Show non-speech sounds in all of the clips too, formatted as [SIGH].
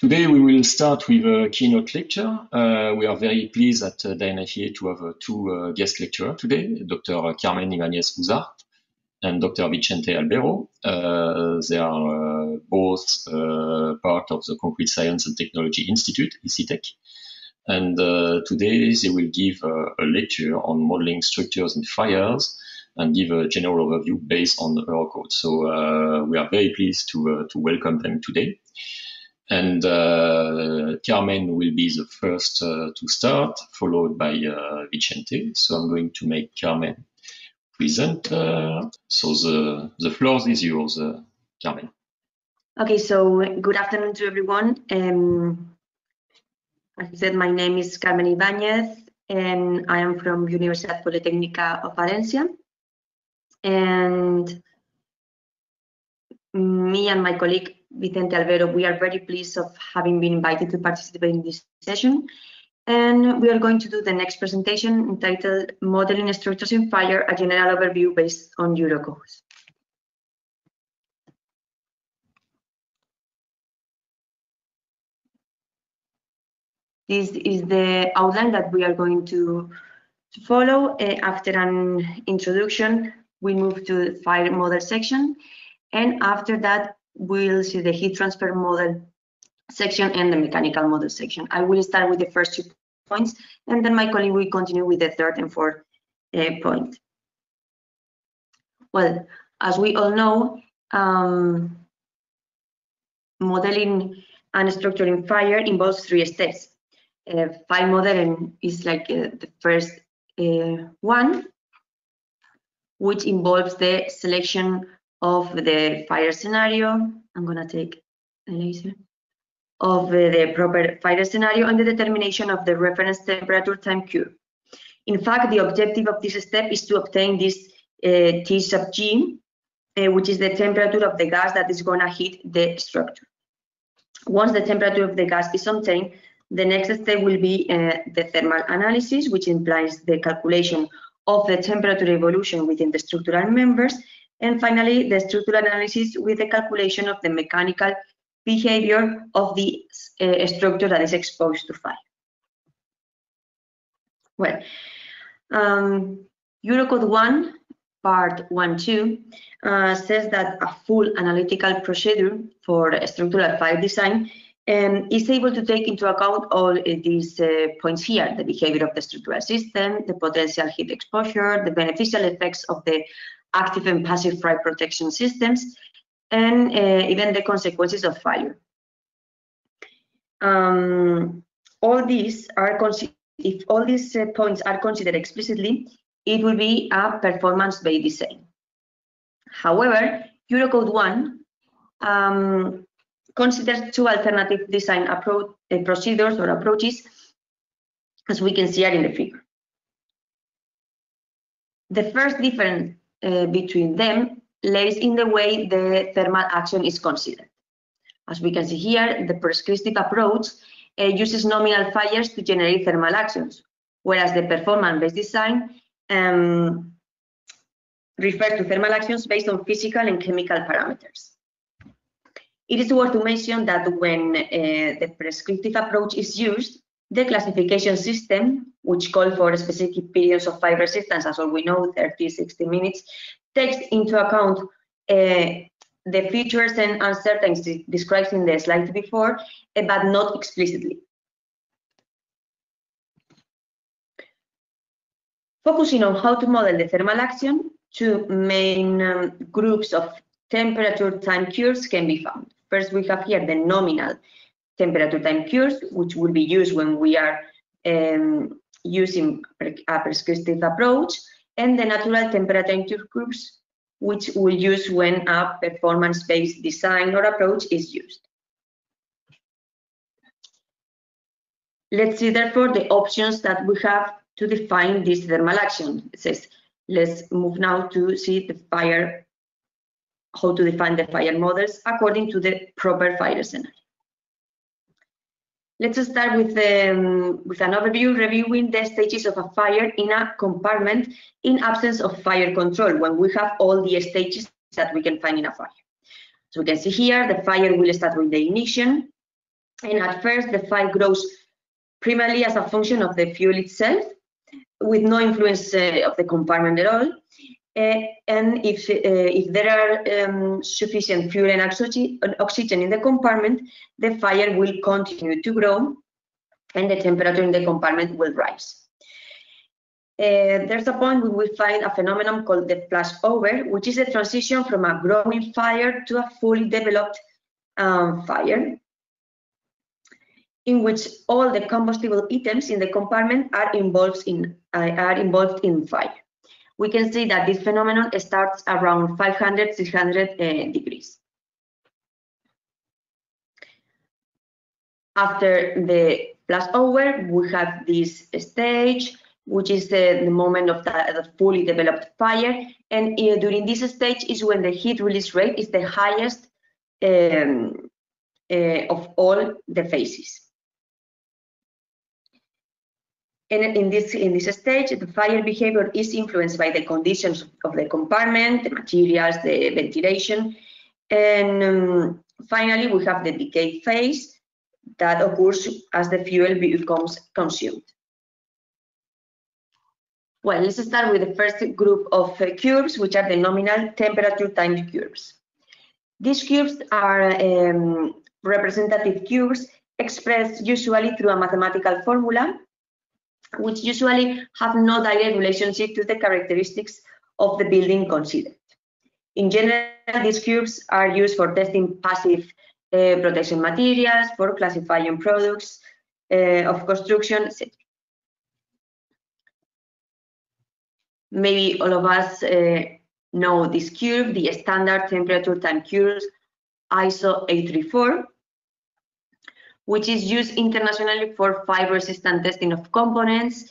Today we will start with a keynote lecture. Uh, we are very pleased at uh, to have uh, two uh, guest lecturers today, Dr. Carmen Ibanez Usach and Dr. Vicente Albero. Uh, they are uh, both part of the Concrete Science and Technology Institute, ICITECH. And today they will give a lecture on modeling structures in fires and give a general overview based on Eurocode. So we are very pleased to, to welcome them today. And uh, Carmen will be the first uh, to start, followed by uh, Vicente. So I'm going to make Carmen present. Uh, so the, the floor is yours, uh, Carmen. Okay, so good afternoon to everyone. Um, as I said, my name is Carmen Ibanez, and I am from Universidad Politécnica of Valencia. And me and my colleague Vicente Albero, we are very pleased of having been invited to participate in this session. And we are going to do the next presentation entitled Modeling Structures in Fire, a general overview based on Eurocodes. This is the outline that we are going to, to follow. Uh, after an introduction, we move to the fire model section. And after that, we'll see the heat transfer model section and the mechanical model section. I will start with the first two points, and then my colleague will continue with the third and fourth uh, point. Well, as we all know, um, modeling and structuring fire involves three steps. Uh, fire modeling is like uh, the first uh, one, which involves the selection of the fire scenario. I'm going to take a laser of the proper fire scenario and the determination of the reference temperature time curve. In fact, the objective of this step is to obtain this uh, T sub G, uh, which is the temperature of the gas that is going to hit the structure. Once the temperature of the gas is obtained, the next step will be uh, the thermal analysis, which implies the calculation of the temperature evolution within the structural members and finally, the structural analysis with the calculation of the mechanical behavior of the uh, structure that is exposed to fire. Well, um, Eurocode 1, part 1.2, uh, says that a full analytical procedure for structural fire design um, is able to take into account all these uh, points here, the behavior of the structural system, the potential heat exposure, the beneficial effects of the active and passive fire protection systems, and uh, even the consequences of fire. Um, all these are if all these uh, points are considered explicitly, it will be a performance-based design. However, Eurocode 1 um, considers two alternative design approach, uh, procedures or approaches, as we can see here in the figure. The first difference uh, between them lays in the way the thermal action is considered. As we can see here, the prescriptive approach uh, uses nominal fires to generate thermal actions, whereas the performance-based design um, refers to thermal actions based on physical and chemical parameters. It is worth to mention that when uh, the prescriptive approach is used, the classification system, which calls for specific periods of fire resistance, as all we know, 30, 60 minutes, takes into account uh, the features and uncertainties described in the slide before, uh, but not explicitly. Focusing on how to model the thermal action, two main um, groups of temperature time curves can be found. First, we have here the nominal temperature time curves, which will be used when we are um, using a prescriptive approach, and the natural temperature time cure curves, which we'll use when a performance-based design or approach is used. Let's see, therefore, the options that we have to define this thermal action. It says, let's move now to see the fire, how to define the fire models according to the proper fire scenario. Let's start with, um, with an overview reviewing the stages of a fire in a compartment in absence of fire control when we have all the stages that we can find in a fire. So we can see here the fire will start with the ignition And at first, the fire grows primarily as a function of the fuel itself, with no influence uh, of the compartment at all. Uh, and if, uh, if there are um, sufficient fuel and oxygen in the compartment, the fire will continue to grow and the temperature in the compartment will rise. Uh, there's a point we find a phenomenon called the flashover, which is a transition from a growing fire to a fully developed um, fire, in which all the combustible items in the compartment are involved in uh, are involved in fire. We can see that this phenomenon starts around 500, 600 uh, degrees. After the flashover, we have this stage which is the, the moment of the, the, fully developed fire. And uh, during this stage is when the heat release rate is the highest um, uh, of all the phases. And in this, in this stage, the fire behavior is influenced by the conditions of the compartment, the materials, the ventilation. And um, finally, we have the decay phase that occurs as the fuel becomes consumed. Well, let's start with the first group of uh, curves, which are the nominal temperature time curves. These curves are um, representative curves expressed usually through a mathematical formula, which usually have no direct relationship to the characteristics of the building considered. In general, these curves are used for testing passive uh, protection materials, for classifying products uh, of construction, etc. Maybe all of us uh, know this curve, the standard temperature time curve, ISO 834, which is used internationally for fire resistant testing of components.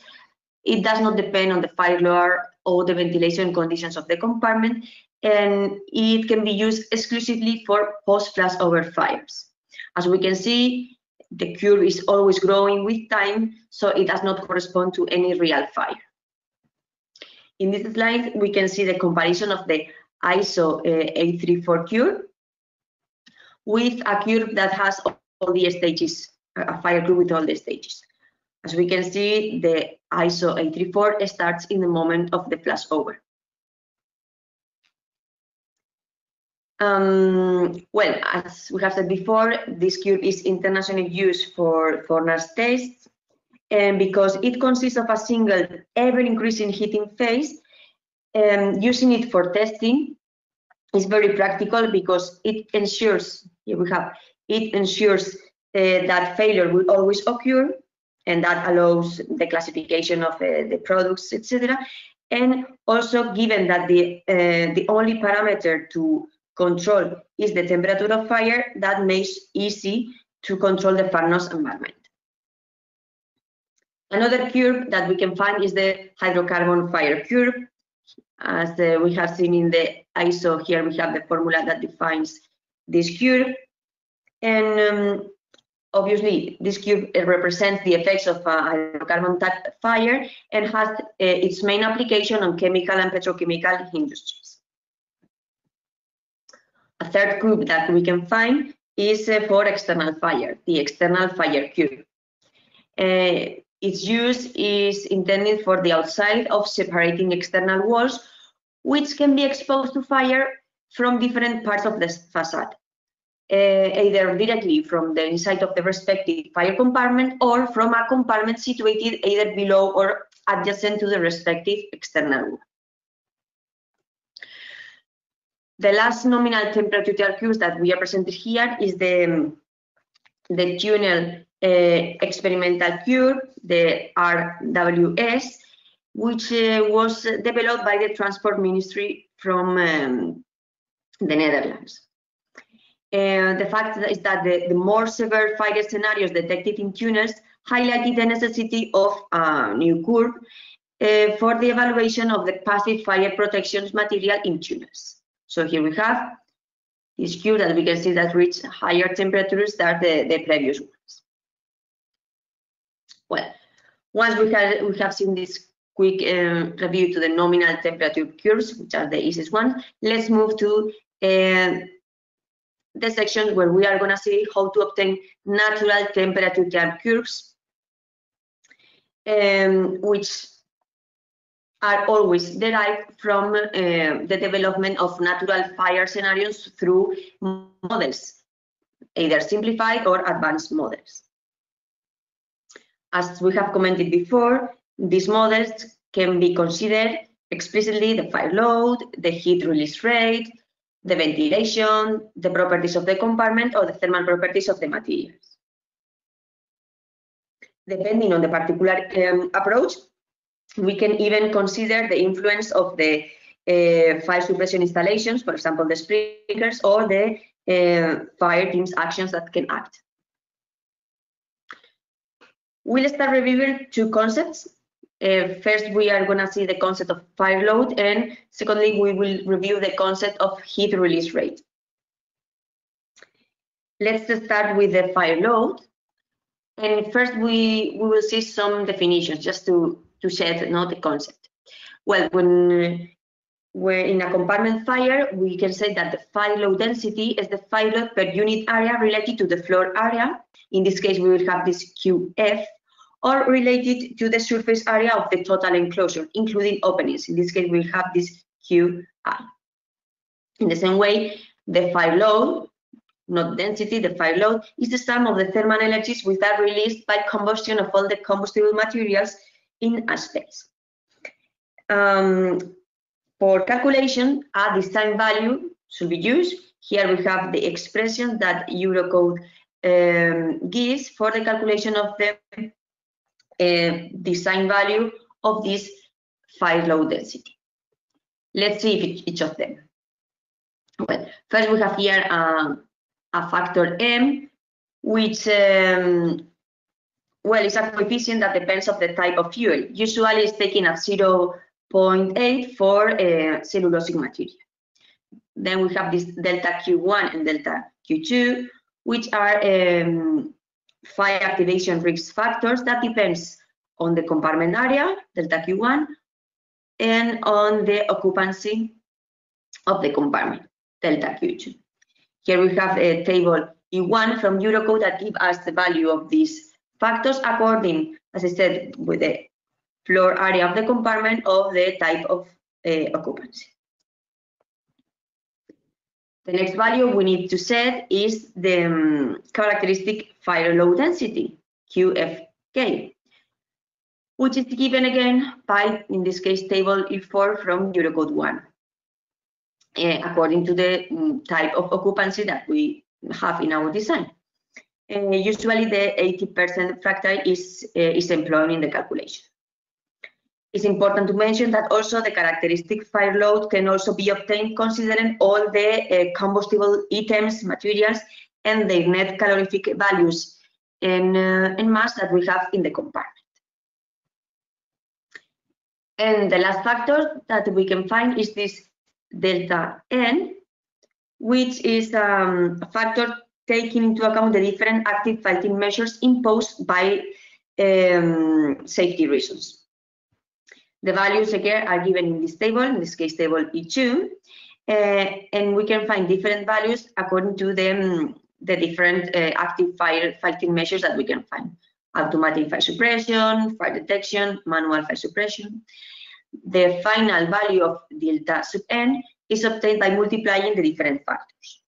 It does not depend on the fire load or the ventilation conditions of the compartment, and it can be used exclusively for post-flashover fires. As we can see, the curve is always growing with time, so it does not correspond to any real fire. In this slide, we can see the comparison of the ISO uh, 834 curve with a curve that has all the stages, a fire curve with all the stages. As we can see, the ISO 834 starts in the moment of the flashover. Um, well, as we have said before, this cube is internationally used for furnace tests and because it consists of a single ever-increasing heating phase, um, using it for testing is very practical because it ensures, here we have, it ensures uh, that failure will always occur and that allows the classification of uh, the products, etc. And also given that the, uh, the only parameter to control is the temperature of fire, that makes easy to control the furnace environment. Another curve that we can find is the hydrocarbon fire curve. As uh, we have seen in the ISO here, we have the formula that defines this curve. And um, obviously, this cube represents the effects of a hydrocarbon fire and has uh, its main application on chemical and petrochemical industries. A third group that we can find is uh, for external fire, the external fire cube. Uh, its use is intended for the outside of separating external walls, which can be exposed to fire from different parts of the facade, uh, either directly from the inside of the respective fire compartment or from a compartment situated either below or adjacent to the respective external wall. The last nominal temperature curve that we are presented here is the, the tunnel uh, experimental curve, the RWS, which uh, was developed by the Transport Ministry from um, the Netherlands. Uh, the fact is that the, the, more severe fire scenarios detected in tunnels highlighted the necessity of a new curve uh, for the evaluation of the passive fire protection material in tunnels. So here we have this curve that we can see that reach higher temperatures than the, the previous ones. Well, once we have, we have seen this quick uh, review to the nominal temperature curves, which are the easiest ones, let's move to uh, the section where we are going to see how to obtain natural temperature time curves, um, which are always derived from uh, the development of natural fire scenarios through models, either simplified or advanced models. As we have commented before, these models can be considered explicitly the fire load, the heat release rate, the ventilation, the properties of the compartment, or the thermal properties of the materials. Depending on the particular um, approach, we can even consider the influence of the uh, fire suppression installations, for example, the sprinklers, or the uh, fire team's actions that can act. We'll start reviewing two concepts. Uh, first, we are going to see the concept of fire load, and secondly, we will review the concept of heat release rate. Let's start with the fire load. And first, we, we will see some definitions just to, to shed not the concept. Well, when we're in a compartment fire, we can say that the fire load density is the fire load per unit area related to the floor area. In this case, we will have this QF, or related to the surface area of the total enclosure, including openings. In this case, we'll have this QI. In the same way, the fire load, not density, the fire load, is the sum of the thermal energies which are released by combustion of all the combustible materials in a space. Um, for calculation, a design value should be used. Here we have the expression that Eurocode um, gives for the calculation of the design value of this fire load density. Let's see each of them. Well, first we have here uh, a factor m, which um, well, is a coefficient that depends of the type of fuel. Usually it's taken at 0.8 for uh, cellulosic material. Then we have this delta Q1 and delta Q2, which are um, fire activation risk factors that depends on the compartment area, delta Q1, and on the occupancy of the compartment, delta Q2. Here we have a table E1 from Eurocode that gives us the value of these factors according, as I said, with the floor area of the compartment of the type of uh, occupancy. The next value we need to set is the um, characteristic fire load density, QFK, which is given again by, in this case, table E4 from Eurocode 1, uh, according to the um, type of occupancy that we have in our design. Uh, usually the 80% fractile is, uh, is employed in the calculation. It's important to mention that also the characteristic fire load can also be obtained considering all the uh, combustible items, materials, and their net calorific values uh, in mass that we have in the compartment. And the last factor that we can find is this delta N, which is um, a factor taking into account the different active fighting measures imposed by um, safety reasons. The values again are given in this table, in this case table E2, uh, and we can find different values according to the, the different uh, active fire fighting measures that we can find. Automatic fire suppression, fire detection, manual fire suppression. The final value of delta sub n is obtained by multiplying the different factors.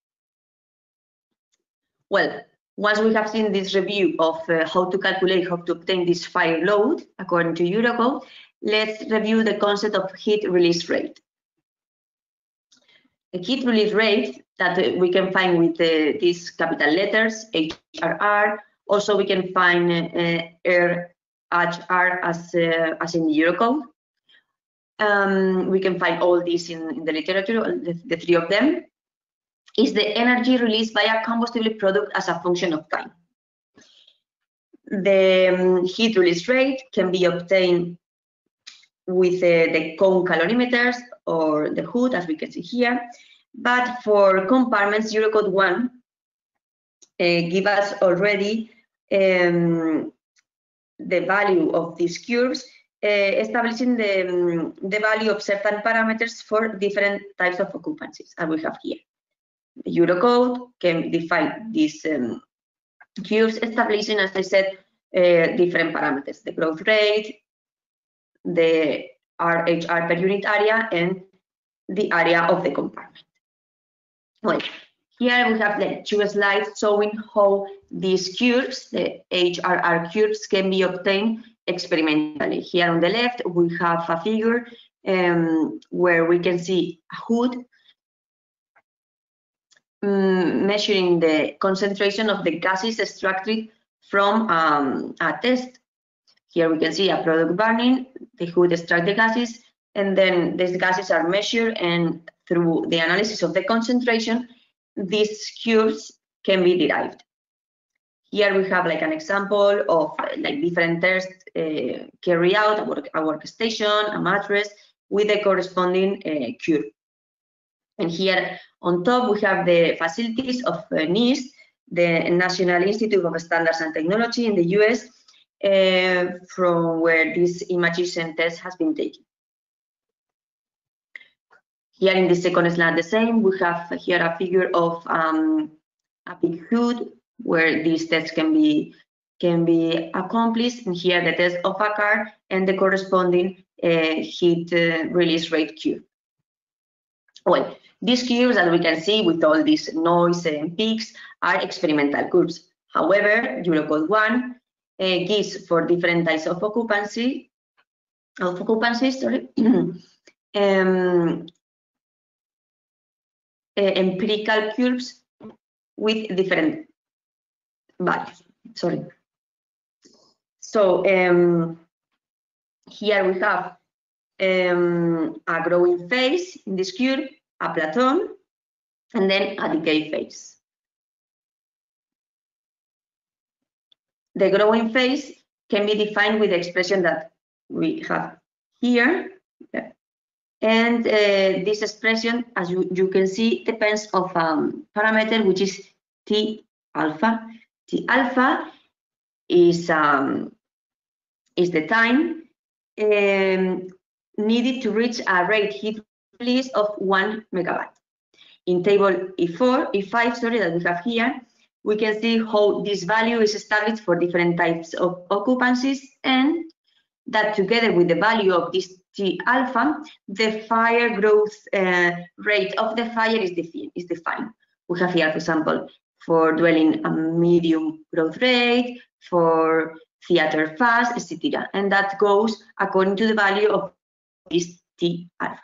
Well, once we have seen this review of uh, how to calculate, how to obtain this fire load according to Eurocode, let's review the concept of heat release rate. The heat release rate that we can find with uh, these capital letters, HRR, also we can find uh, RHR as, uh, as in Eurocode. Um, we can find all these in, in the literature, the, the, three of them, is the energy released by a combustible product as a function of time. The um, heat release rate can be obtained with uh, the cone calorimeters or the hood, as we can see here. But for compartments, Eurocode 1 uh, give us already um, the value of these curves, uh, establishing the, um, the value of certain parameters for different types of occupancies, as we have here. Eurocode can define these um, curves, establishing, as I said, uh, different parameters, the growth rate, the RHR per unit area, and the area of the compartment. Well, here we have the two slides showing how these curves, the HRR curves, can be obtained experimentally. Here on the left, we have a figure um, where we can see a hood um, measuring the concentration of the gases extracted from um, a test. Here we can see a product burning, the hood extract the gases, and then these gases are measured and through the analysis of the concentration, these curves can be derived. Here we have like an example of like different tests uh, carry out a, work, a workstation, a mattress with the corresponding uh, curve. And here on top we have the facilities of uh, NIST, the National Institute of Standards and Technology in the US, uh, from where this imaging test has been taken. Here in the second slide, the same. We have here a figure of um, a big hood where these tests can be can be accomplished. And here the test of a car and the corresponding uh, heat uh, release rate curve. Well, these curves that we can see with all these noise and peaks are experimental curves. However, Eurocode 1 uh, gives for different types of occupancy, of occupancy, sorry, [CLEARS THROAT] um, empirical curves with different values. Sorry. So um, here we have um, a growing phase in this curve, a plateau, and then a decay phase. The growing phase can be defined with the expression that we have here. And uh, this expression, as you, you can see, depends of a um, parameter which is T alpha. T alpha is um, is the time um, needed to reach a rate heat release of one megawatt. In table E4, E5, sorry, that we have here, we can see how this value is established for different types of occupancies and that together with the value of this T alpha, the fire growth uh, rate of the fire is, defi is defined. We have here, for example, for dwelling a medium growth rate, for theater fast, etc. And that goes according to the value of this T alpha.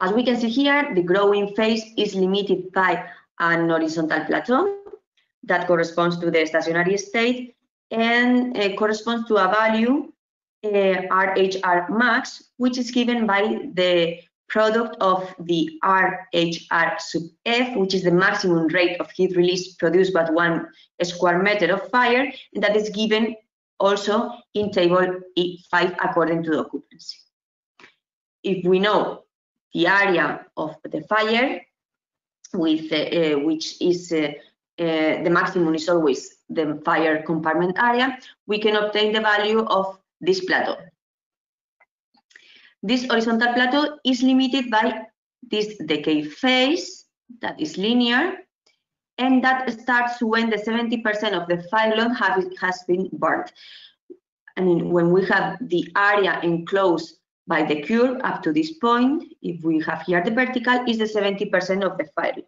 As we can see here, the growing phase is limited by an horizontal plateau that corresponds to the stationary state and uh, corresponds to a value uh, RHR max, which is given by the product of the RHR sub F, which is the maximum rate of heat release produced by one square meter of fire, and that is given also in table E5 according to the occupancy. If we know the area of the fire, with uh, which is uh, uh, the maximum is always the fire compartment area, we can obtain the value of this plateau. This horizontal plateau is limited by this decay phase that is linear and that starts when the 70% of the fire load has been burned. I mean, when we have the area enclosed by the curve up to this point, if we have here the vertical, is the 70% of the fire load.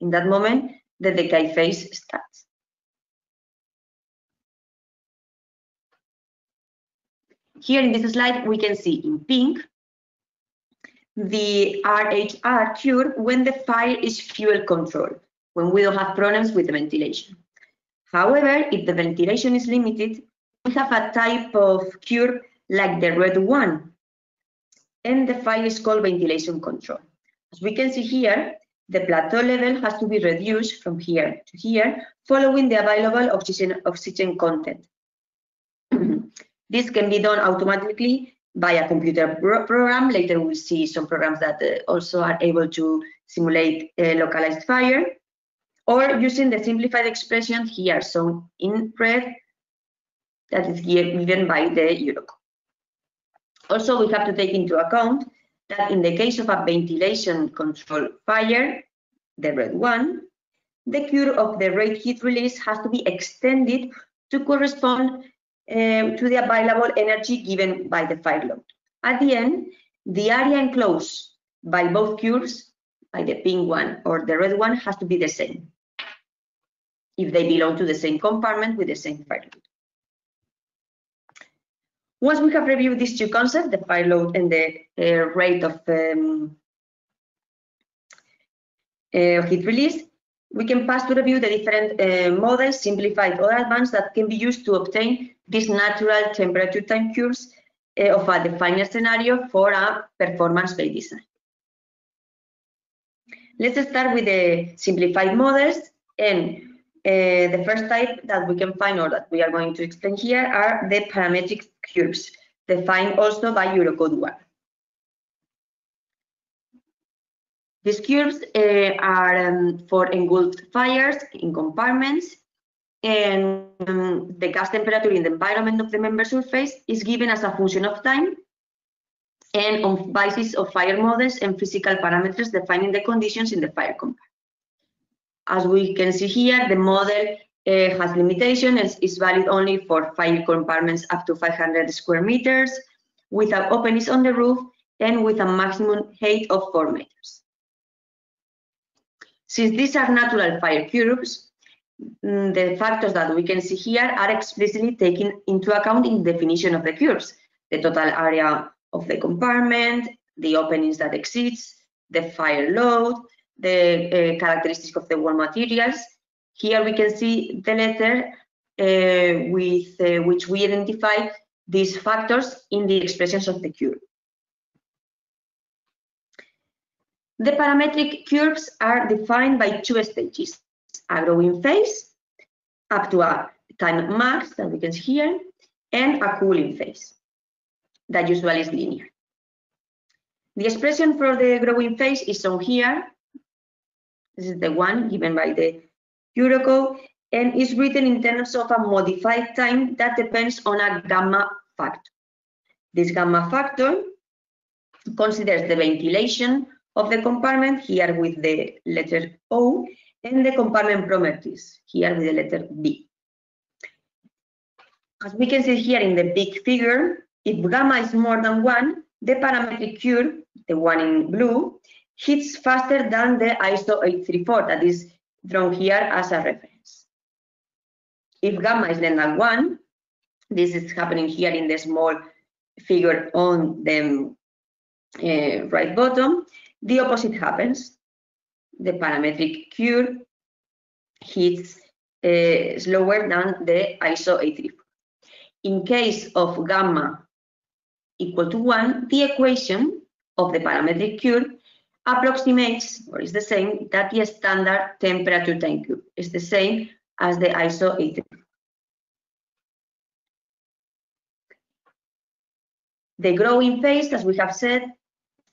In that moment, the decay phase starts. Here in this slide, we can see in pink the RHR curve when the fire is fuel controlled, when we don't have problems with the ventilation. However, if the ventilation is limited, we have a type of curve like the red one, and the fire is called ventilation control. As we can see here, the plateau level has to be reduced from here to here, following the available oxygen, oxygen content. [CLEARS THROAT] This can be done automatically by a computer program. Later we'll see some programs that uh, also are able to simulate a localized fire or using the simplified expression here, so in red, that is given by the Eurocode. Also, we have to take into account that in the case of a ventilation control fire, the red one, the cure of the rate heat release has to be extended to correspond uh, to the available energy given by the fire load. At the end, the area enclosed by both curves, by the pink one or the red one, has to be the same if they belong to the same compartment with the same fire load. Once we have reviewed these two concepts, the fire load and the uh, rate of um, uh, heat release, we can pass to review the different uh, models, simplified or advanced, that can be used to obtain these natural temperature time curves uh, of a defined scenario for a performance-based design. Let's start with the simplified models. And uh, the first type that we can find or that we are going to explain here are the parametric curves, defined also by Eurocode 1. These curves uh, are um, for engulfed fires in compartments and um, the gas temperature in the environment of the member surface is given as a function of time and on basis of fire models and physical parameters defining the conditions in the fire compartment. As we can see here, the model uh, has limitation It's, is valid only for fire compartments up to 500 square meters, without openings on the roof, and with a maximum height of 4 meters. Since these are natural fire curves, mm, the factors that we can see here are explicitly taken into account in the definition of the curves. The total area of the compartment, the openings that exist, the fire load, the uh, characteristics of the wall materials. Here we can see the letter uh, with uh, which we identify these factors in the expressions of the curve. The parametric curves are defined by two stages, a growing phase up to a time max that we can see here, and a cooling phase that usually is linear. The expression for the growing phase is shown here. This is the one given by the Eurocode and is written in terms of a modified time that depends on a gamma factor. This gamma factor considers the ventilation of the compartment here with the letter O and the compartment properties here with the letter B. As we can see here in the big figure, if gamma is more than 1, the parametric curve, the one in blue, hits faster than the ISO 834 that is drawn here as a reference. If gamma is less than 1, this is happening here in the small figure on the uh, right bottom, the opposite happens. The parametric curve hits uh, slower than the ISO 834. In case of gamma equal to 1, the equation of the parametric curve approximates, or is the same, that the standard temperature time curve is the same as the ISO 834. The growing phase, as we have said,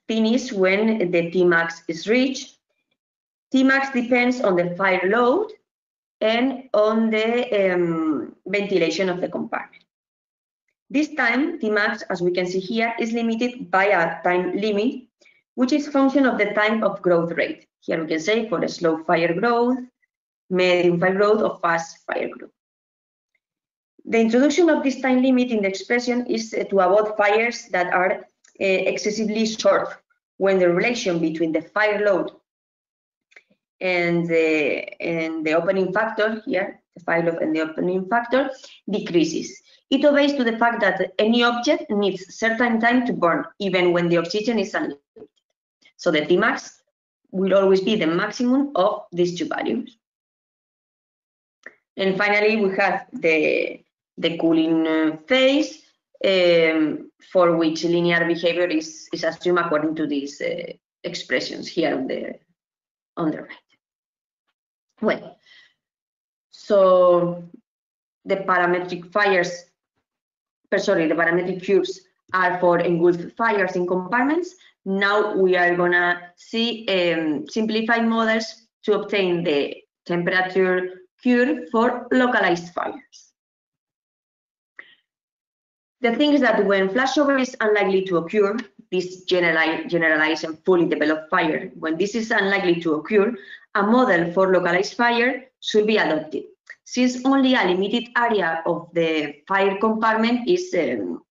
finishes when the Tmax is reached. Tmax depends on the fire load and on the um, ventilation of the compartment. This time, Tmax, as we can see here, is limited by a time limit, which is function of the time of growth rate. Here we can say for a slow fire growth, medium fire growth, or fast fire growth. The introduction of this time limit in the expression is uh, to avoid fires that are uh, excessively short when the relation between the fire load and the, and the opening factor here, the fire load and the opening factor decreases. It obeys to the fact that any object needs certain time to burn, even when the oxygen is unlimited. So the Tmax will always be the maximum of these two values. And finally, we have the, the cooling uh, phase, um, for which linear behavior is, is assumed according to these uh, expressions here on the, on the right. Well, so the parametric fires sorry, the parametric curves are for engulfed fires in compartments. Now we are gonna see um, simplified models to obtain the temperature curve for localized fires. The thing is that when flashover is unlikely to occur, this generalized, generalized and fully developed fire. When this is unlikely to occur, a model for localized fire should be adopted, since only a limited area of the fire compartment is, um,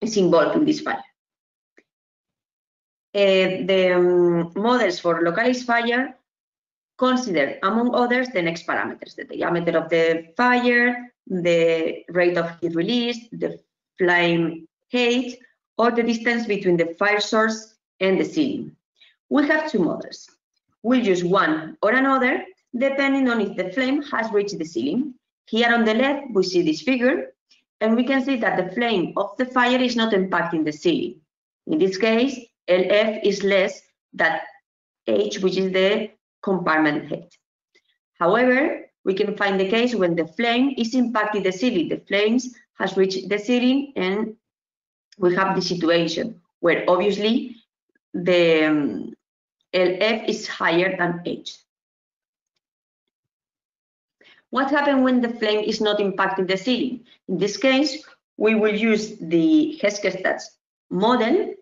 is involved in this fire. Uh, the um, models for localized fire consider, among others, the next parameters, the diameter of the fire, the rate of heat release, the flame height, or the distance between the fire source and the ceiling. We have two models. We'll use one or another depending on if the flame has reached the ceiling. Here on the left, we see this figure, and we can see that the flame of the fire is not impacting the ceiling. In this case, LF is less than H, which is the compartment height. However, we can find the case when the flame is impacting the ceiling. The flames has reached the ceiling and we have the situation where obviously the um, LF is higher than H. What happens when the flame is not impacting the ceiling? In this case, we will use the Heskestad model.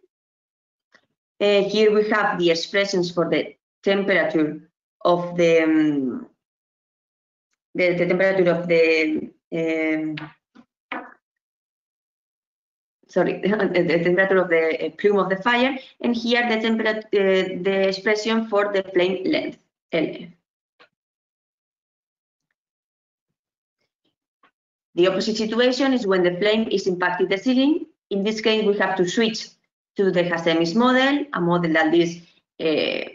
Uh, here we have the expressions for the temperature of the um, the, the, temperature of the um, sorry [LAUGHS] the temperature of the uh, plume of the fire and here the temperature uh, the expression for the flame length LF. The opposite situation is when the flame is impacting the ceiling. In this case, we have to switch to the Hasemi's model, a model that is uh,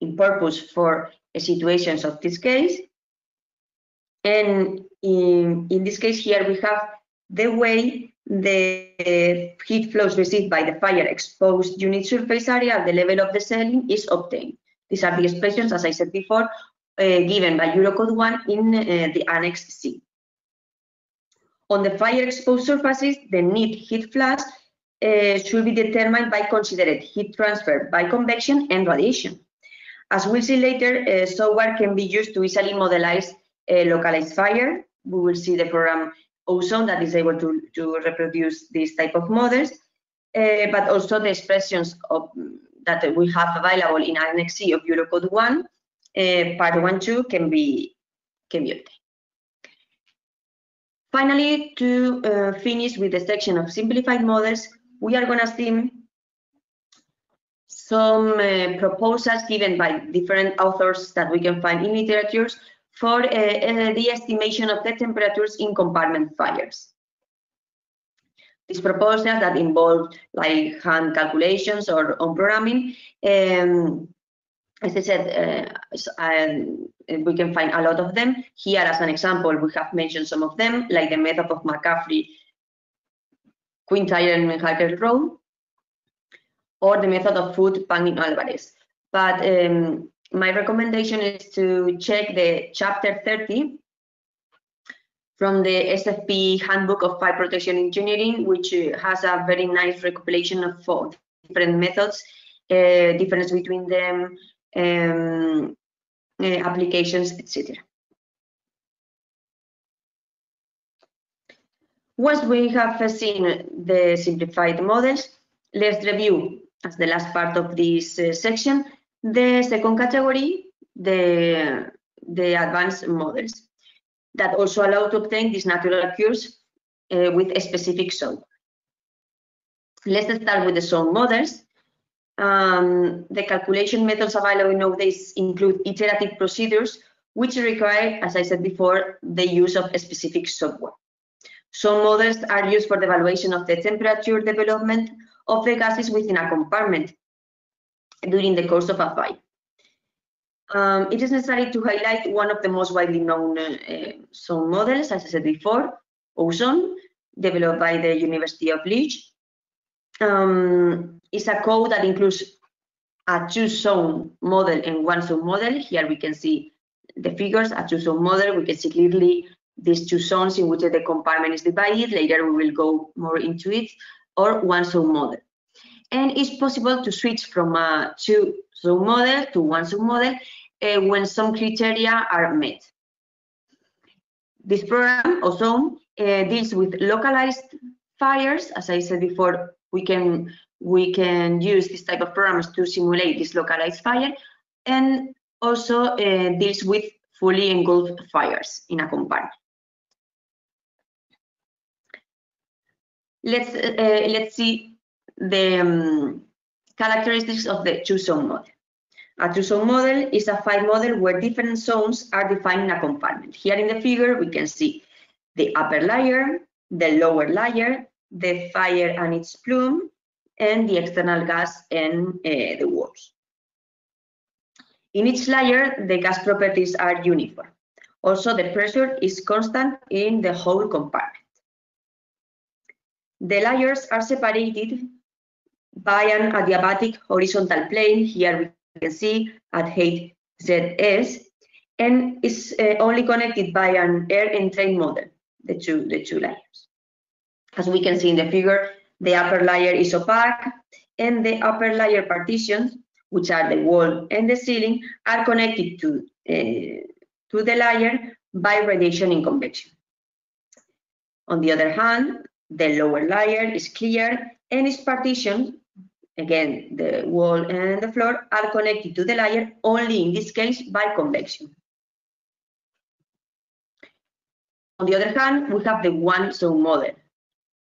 in purpose for situations of this case. And in, in this case here, we have the way the heat flows received by the fire exposed unit surface area at the level of the ceiling is obtained. These are the expressions, as I said before, uh, given by Eurocode 1 in uh, the Annex C. On the fire exposed surfaces, the net heat flux uh, should be determined by considered heat transfer by convection and radiation. As we'll see later, uh, software can be used to easily modelize a localized fire. We will see the program Ozone that is able to, to reproduce this type of models, uh, but also the expressions of, that we have available in Annex C of Eurocode 1, uh, part 1, 2 can be, can be obtained. Finally, to uh, finish with the section of simplified models, we are going to see some uh, proposals given by different authors that we can find in literatures for uh, uh, the estimation of the temperatures in compartment fires. These proposals that involve like hand calculations or on programming, um, as I said, uh, we can find a lot of them. Here, as an example, we have mentioned some of them, like the method of McCaffrey, Quintiere, and Harkleroad or the method of Foote Pagni Alvarez. But um, my recommendation is to check the chapter 30 from the SFPE Handbook of Fire Protection Engineering, which uh, has a very nice recompilation of four different methods, uh, difference between them, um, uh, applications, etc. Once we have seen the simplified models, let's review as the last part of this uh, section. The second category, the, the advanced models that also allow to obtain these natural cures uh, with a specific zone. Let's start with the zone models. Um, the calculation methods available nowadays include iterative procedures, which require, as I said before, the use of a specific software. Some models are used for the evaluation of the temperature development of the gases within a compartment during the course of a fire. Um, it is necessary to highlight one of the most widely known uh, zone models, as I said before, ozone, developed by the University of Liège. Um, it's a code that includes a two-zone model and one zone model. Here we can see the figures, a two-zone model. We can see clearly these two zones in which the compartment is divided. Later we will go more into it or one zone model. And it's possible to switch from a two zone model to one zone model uh, when some criteria are met. This program, Ozone, uh, deals with localized fires. As I said before, we can we can use this type of programs to simulate this localized fire and also uh, deals with fully engulfed fires in a compartment. Let's, uh, let's see the um, characteristics of the two-zone model. A two-zone model is a fire model where different zones are defined in a compartment. Here in the figure, we can see the upper layer, the lower layer, the fire and its plume, and the external gas and uh, the walls. In each layer, the gas properties are uniform. Also, the pressure is constant in the whole compartment. The layers are separated by an adiabatic horizontal plane. Here we can see at height ZS, and is uh, only connected by an air entrain model, the two, the two layers. As we can see in the figure, the upper layer is opaque, and the upper layer partitions, which are the wall and the ceiling, are connected to, uh, to the layer by radiation in convection. On the other hand, the lower layer is clear and its partitioned. again, the wall and the floor, are connected to the layer only in this case by convection. On the other hand, we have the one zone model.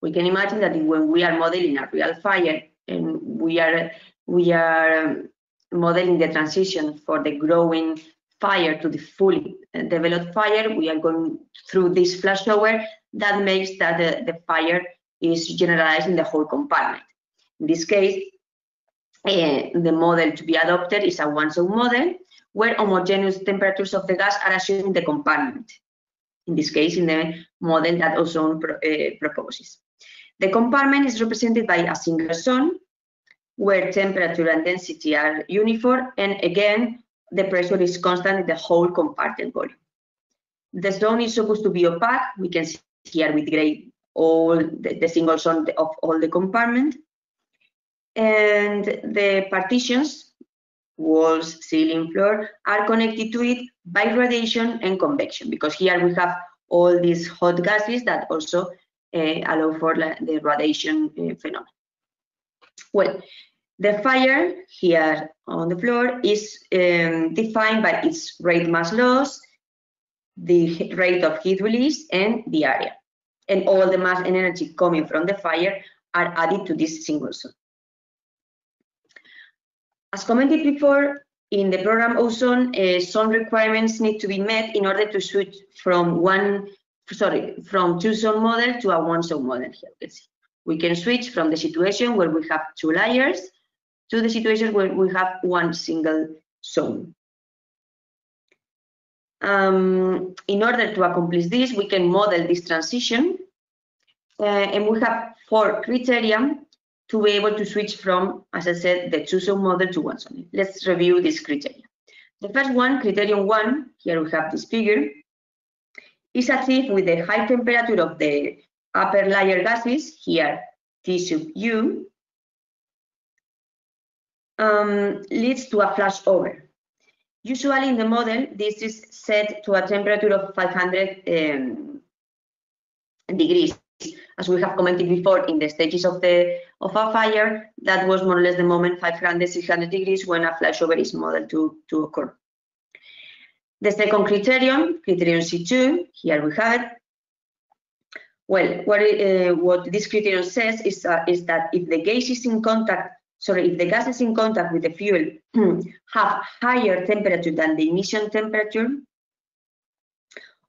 We can imagine that when we are modeling a real fire and we are we are um, modeling the transition for the growing fire to the fully developed fire, we are going through this flashover that makes that the, the fire is generalized in the whole compartment. In this case, uh, the model to be adopted is a one-zone model where homogeneous temperatures of the gas are assumed in the compartment. In this case, in the model that Ozone pro, uh, proposes. The compartment is represented by a single zone where temperature and density are uniform and again the pressure is constant in the whole compartment volume. The zone is supposed to be opaque. We can see here with gray all the, the single zone of all the compartment. And the partitions, walls, ceiling, floor, are connected to it by radiation and convection, because here we have all these hot gases that also uh, allow for the radiation uh, phenomenon. Well, the fire here on the floor is um, defined by its rate mass loss, the rate of heat release, and the area. And all the mass and energy coming from the fire are added to this single zone. As commented before, in the program ozone, uh, some requirements need to be met in order to switch from one, sorry, from two zone model to a one zone model here. Let's see. We can switch from the situation where we have two layers to the situation where we have one single zone. Um, in order to accomplish this, we can model this transition, uh, and we have four criteria to be able to switch from, as I said, the two-zone model to one zone. Let's review these criteria. The first one, criterion one, here we have this figure, is achieved with the high temperature of the upper layer gases, here T sub U, um, leads to a flashover. Usually in the model, this is set to a temperature of 500 um, degrees. As we have commented before in the stages of the of a fire, that was more or less the moment 500, 600 degrees when a flashover is modeled to, to occur. The second criterion, criterion C2, here we have. Well, what, uh, what this criterion says is, uh, is that if the gas is in contact sorry, if the gases in contact with the fuel [CLEARS THROAT] have higher temperature than the emission temperature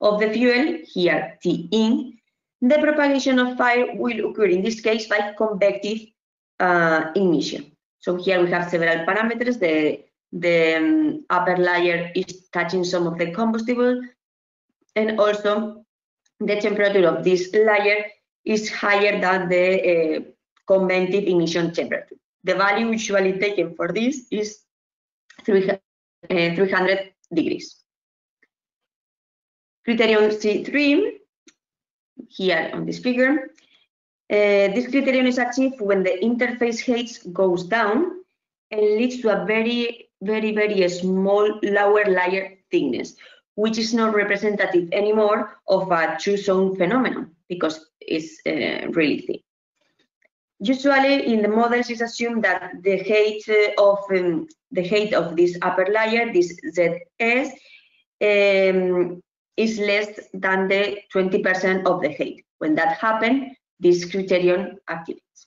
of the fuel, here T in, the propagation of fire will occur in this case by convective uh, ignition. So here we have several parameters. The, the um, upper layer is touching some of the combustible and also the temperature of this layer is higher than the uh, convective ignition temperature. The value usually taken for this is 300 uh, degrees. Criterion C3, here on this figure, uh, this criterion is achieved when the interface height goes down and leads to a very, very, very small lower layer thickness, which is not representative anymore of a two-zone phenomenon because it's uh, really thin. Usually in the models it's assumed that the height of um, the height of this upper layer, this ZS, um, is less than the 20% of the height. When that happens, this criterion activates.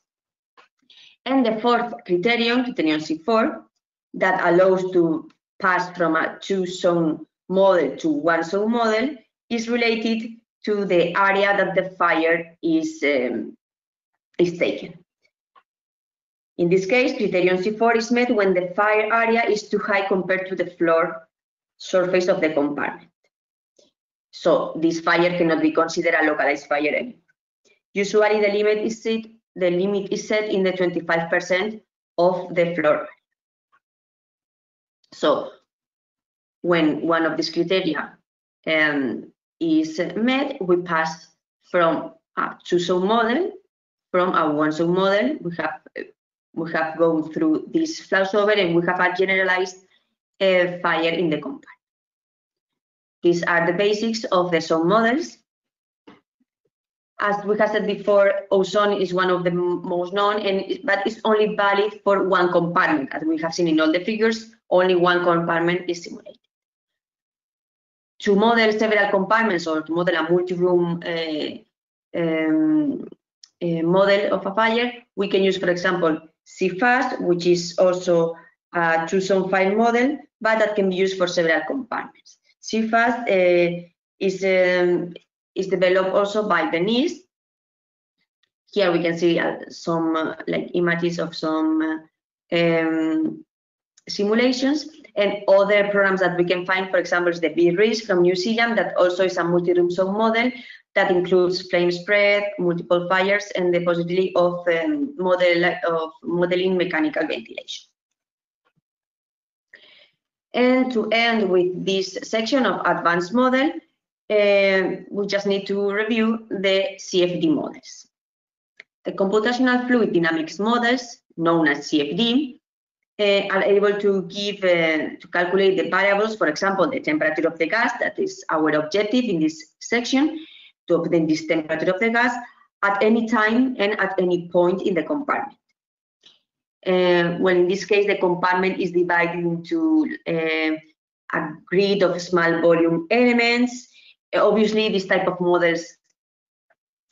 And the fourth criterion, criterion C4, that allows to pass from a two-zone model to one-zone model is related to the area that the fire is, um, is taken. In this case, criterion C4 is met when the fire area is too high compared to the floor surface of the compartment. So this fire cannot be considered a localized fire anymore. Usually the limit is set, the limit is set in the 25% of the floor. So when one of these criteria um, is met, we pass from a two-zone model, from a one-zone model, we have we have gone through this flashover and we have a generalized uh, fire in the compartment. These are the basics of the zone models. As we have said before, ozone is one of the most known, and but it's only valid for one compartment. As we have seen in all the figures, only one compartment is simulated. To model several compartments or to model a multi-room uh, um, uh, model of a fire, we can use, for example, CFAST, which is also a two-zone fire model, but that can be used for several compartments. CFAST uh, is, um, is developed also by Venice. Here we can see uh, some uh, like images of some um, simulations and other programs that we can find, for example, is the BRIS from New Zealand that also is a multi-room zone model that includes flame spread, multiple fires, and the possibility of, um, model, of modeling mechanical ventilation. And to end with this section of advanced model, uh, we just need to review the CFD models. The computational fluid dynamics models, known as CFD, are able to give, uh, to calculate the variables, for example, the temperature of the gas, that is our objective in this section, to obtain this temperature of the gas at any time and at any point in the compartment. Uh, well, in this case, the compartment is divided into uh, a grid of small volume elements. Obviously, this type of models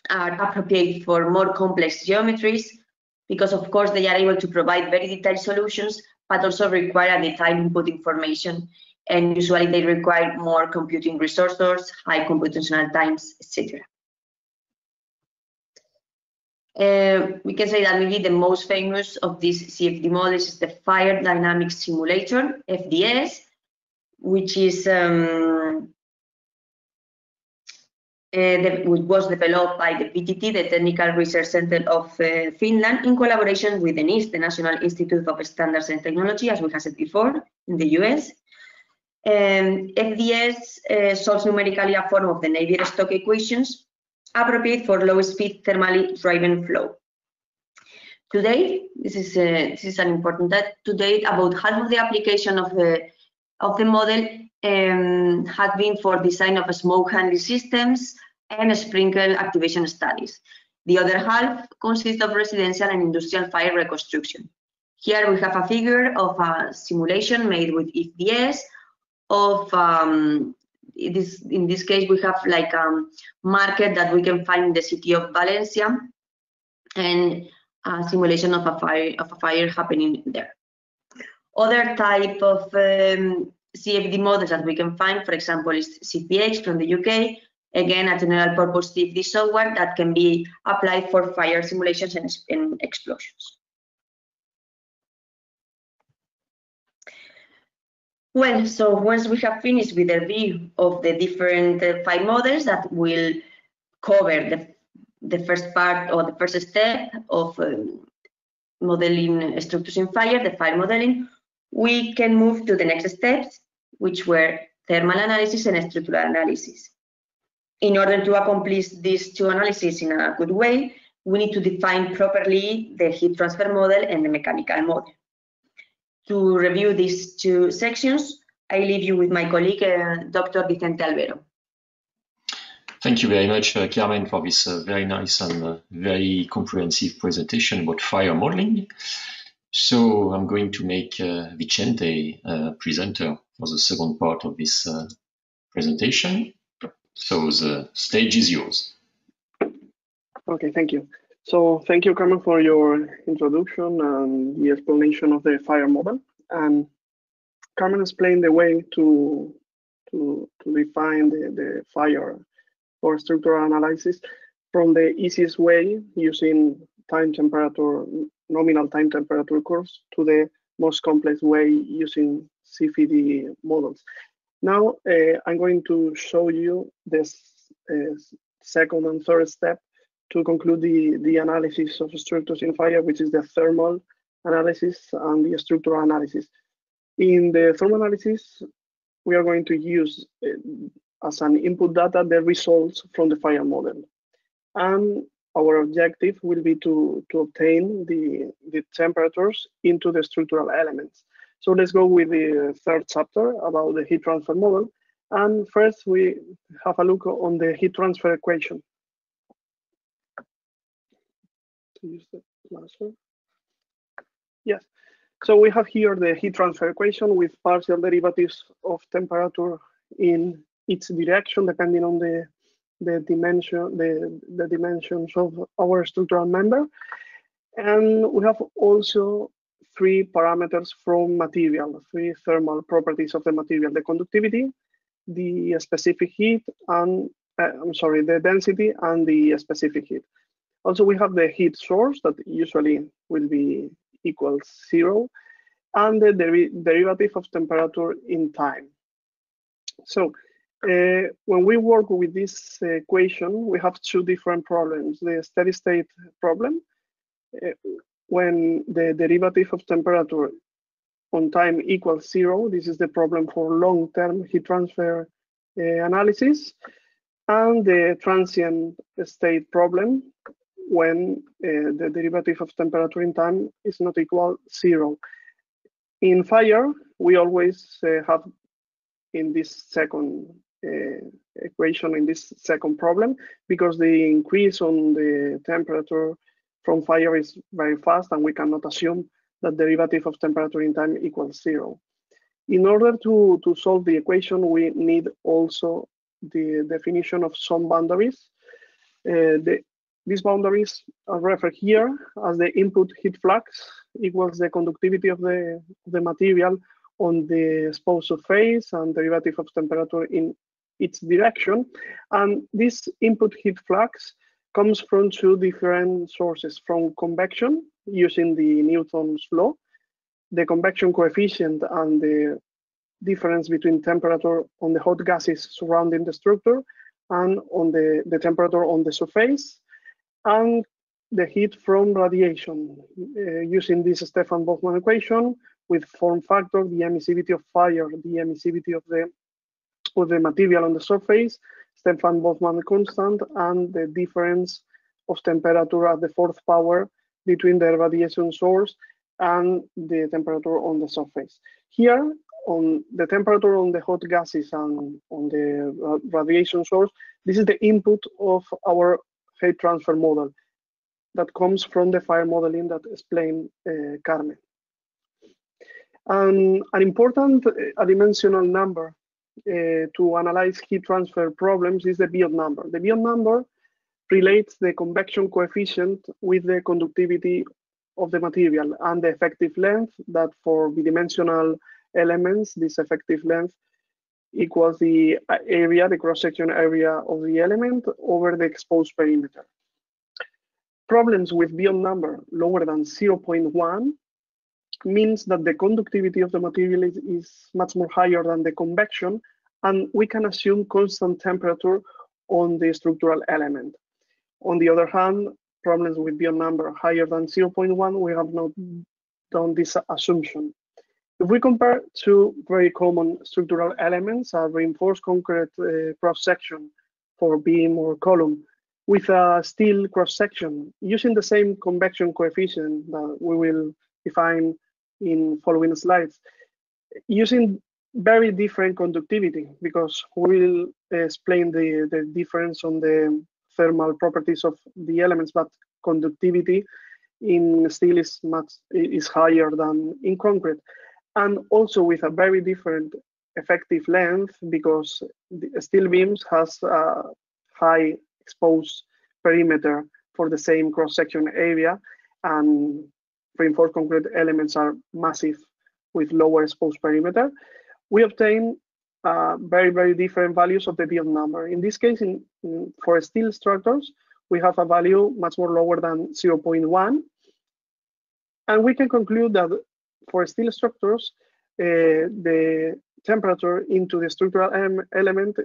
are appropriate for more complex geometries because, of course, they are able to provide very detailed solutions, but also require a detailed input information. And usually they require more computing resources, high computational times, etc. Uh, we can say that maybe the most famous of these CFD models is the Fire Dynamics Simulator, FDS, which is um, uh, which was developed by the VTT, the Technical Research Center of uh, Finland, in collaboration with the NIST, the National Institute of Standards and Technology, as we have said before, in the US. Um, FDS uh, solves numerically a form of the Navier-Stokes equations appropriate for low-speed thermally driven flow. To date, this is, this is an important that to date about half of the application of the of the model um, had been for design of smoke handling systems and sprinkler activation studies. The other half consists of residential and industrial fire reconstruction. Here we have a figure of a simulation made with FDS of um, this in this case we have like a um, market that we can find in the city of Valencia and a simulation of a fire of a fire happening there. Other type of um, CFD models that we can find, for example, is CPH from the UK. Again, a general purpose CFD software that can be applied for fire simulations and, and explosions. Well, so once we have finished with the review of the different uh, five models that will cover the, the first part or the first step of um, modeling structures in fire, the fire modeling, we can move to the next steps, which were thermal analysis and structural analysis. In order to accomplish these two analyses in a good way, we need to define properly the heat transfer model and the mechanical model to review these two sections, I leave you with my colleague, uh, Dr. Vicente Albero. Thank you very much, uh, Carmen, for this uh, very nice and uh, very comprehensive presentation about fire modeling. So I'm going to make uh, Vicente uh, presenter for the second part of this presentation. So the stage is yours. Okay, thank you. So thank you, Carmen, for your introduction and the explanation of the fire model. And Carmen explained the way to to, to define the, the fire for structural analysis from the easiest way using time temperature, nominal time temperature curves to the most complex way using CFD models. Now uh, I'm going to show you this uh, second and third step to conclude the, the analysis of structures in fire, which is the thermal analysis and the structural analysis. In the thermal analysis, we are going to use uh, as an input data the results from the fire model. And our objective will be to, to obtain the, the temperatures into the structural elements. So let's go with the third chapter about the heat transfer model. And first we have a look on the heat transfer equation. Yes. So we have here the heat transfer equation with partial derivatives of temperature in its direction depending on the the dimension the, the dimensions of our structural member. And we have also three parameters from material, three thermal properties of the material, the conductivity, the specific heat, and uh, I'm sorry, the density and the specific heat. Also, we have the heat source that usually will be equals zero, and the deri derivative of temperature in time. So uh, when we work with this equation, we have two different problems. The steady state problem, uh, when the derivative of temperature on time equals zero, this is the problem for long-term heat transfer uh, analysis, and the transient state problem, when uh, the derivative of temperature in time is not equal zero. In fire, we always uh, have in this second uh, equation, in this second problem, because the increase on the temperature from fire is very fast and we cannot assume that derivative of temperature in time equals zero. In order to, to solve the equation, we need also the definition of some boundaries. Uh, the, these boundaries are referred here as the input heat flux equals the conductivity of the, the material on the exposed surface and derivative of temperature in its direction. And this input heat flux comes from two different sources, from convection using the Newton's law, the convection coefficient and the difference between temperature on the hot gases surrounding the structure and on the, the temperature on the surface, and the heat from radiation. Uh, using this Stefan Boltzmann equation with form factor, the emissivity of fire, the emissivity of the of the material on the surface, Stefan Boltzmann constant, and the difference of temperature at the fourth power between the radiation source and the temperature on the surface. Here, on the temperature on the hot gases and on the radiation source, this is the input of our heat transfer model that comes from the fire modeling that explained uh, Carmen. And an important uh, number uh, to analyze heat transfer problems is the Biot number. The Biot number relates the convection coefficient with the conductivity of the material and the effective length that for bidimensional elements, this effective length equals the area, the cross-section area of the element over the exposed perimeter. Problems with Biot number lower than 0.1 means that the conductivity of the material is, is much more higher than the convection, and we can assume constant temperature on the structural element. On the other hand, problems with Biot number higher than 0.1, we have not done this assumption. If we compare two very common structural elements, a reinforced concrete uh, cross-section for beam or column, with a steel cross-section, using the same convection coefficient that we will define in following slides. Using very different conductivity because we'll explain the, the difference on the thermal properties of the elements, but conductivity in steel is much is higher than in concrete, and also with a very different effective length because steel beams has a high exposed perimeter for the same cross-section area, and reinforced concrete elements are massive with lower exposed perimeter. We obtain uh, very, very different values of the Biot number. In this case, in, in, for steel structures, we have a value much more lower than 0.1. And we can conclude that for steel structures, uh, the temperature into the structural element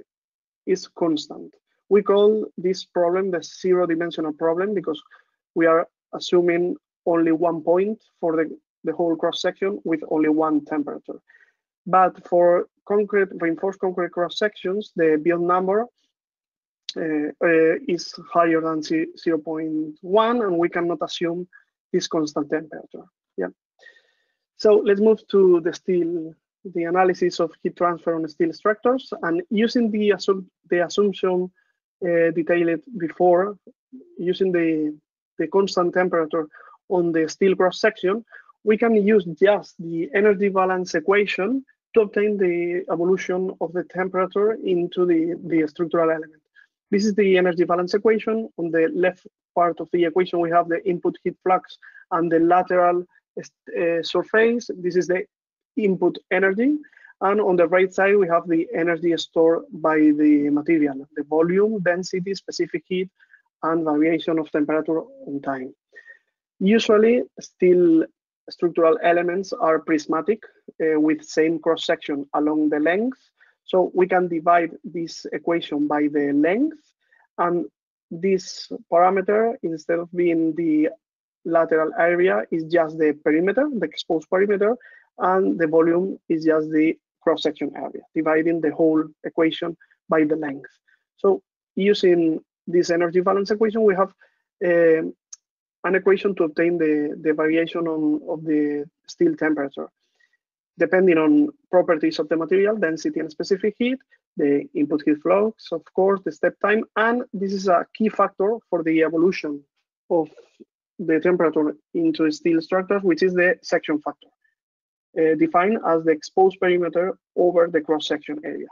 is constant. We call this problem the zero dimensional problem because we are assuming only one point for the, the whole cross section with only one temperature. But for concrete, reinforced concrete cross sections, the Biot number uh, uh, is higher than 0.1 and we cannot assume this constant temperature. Yeah. So let's move to the steel, the analysis of heat transfer on steel structures and using the, the assumption uh, detailed before, using the, the constant temperature on the steel cross section, we can use just the energy balance equation to obtain the evolution of the temperature into the, the structural element. This is the energy balance equation. On the left part of the equation, we have the input heat flux and the lateral uh, surface. This is the input energy. And on the right side, we have the energy stored by the material, the volume, density, specific heat, and variation of temperature on time. Usually, steel structural elements are prismatic uh, with same cross section along the length. So we can divide this equation by the length and this parameter, instead of being the lateral area, is just the perimeter, the exposed perimeter, and the volume is just the cross-section area, dividing the whole equation by the length. So using this energy balance equation, we have uh, an equation to obtain the, the variation on, of the steel temperature. Depending on properties of the material, density and specific heat, the input heat flux, of course, the step time, and this is a key factor for the evolution of the temperature into steel structures, which is the section factor, uh, defined as the exposed perimeter over the cross-section area.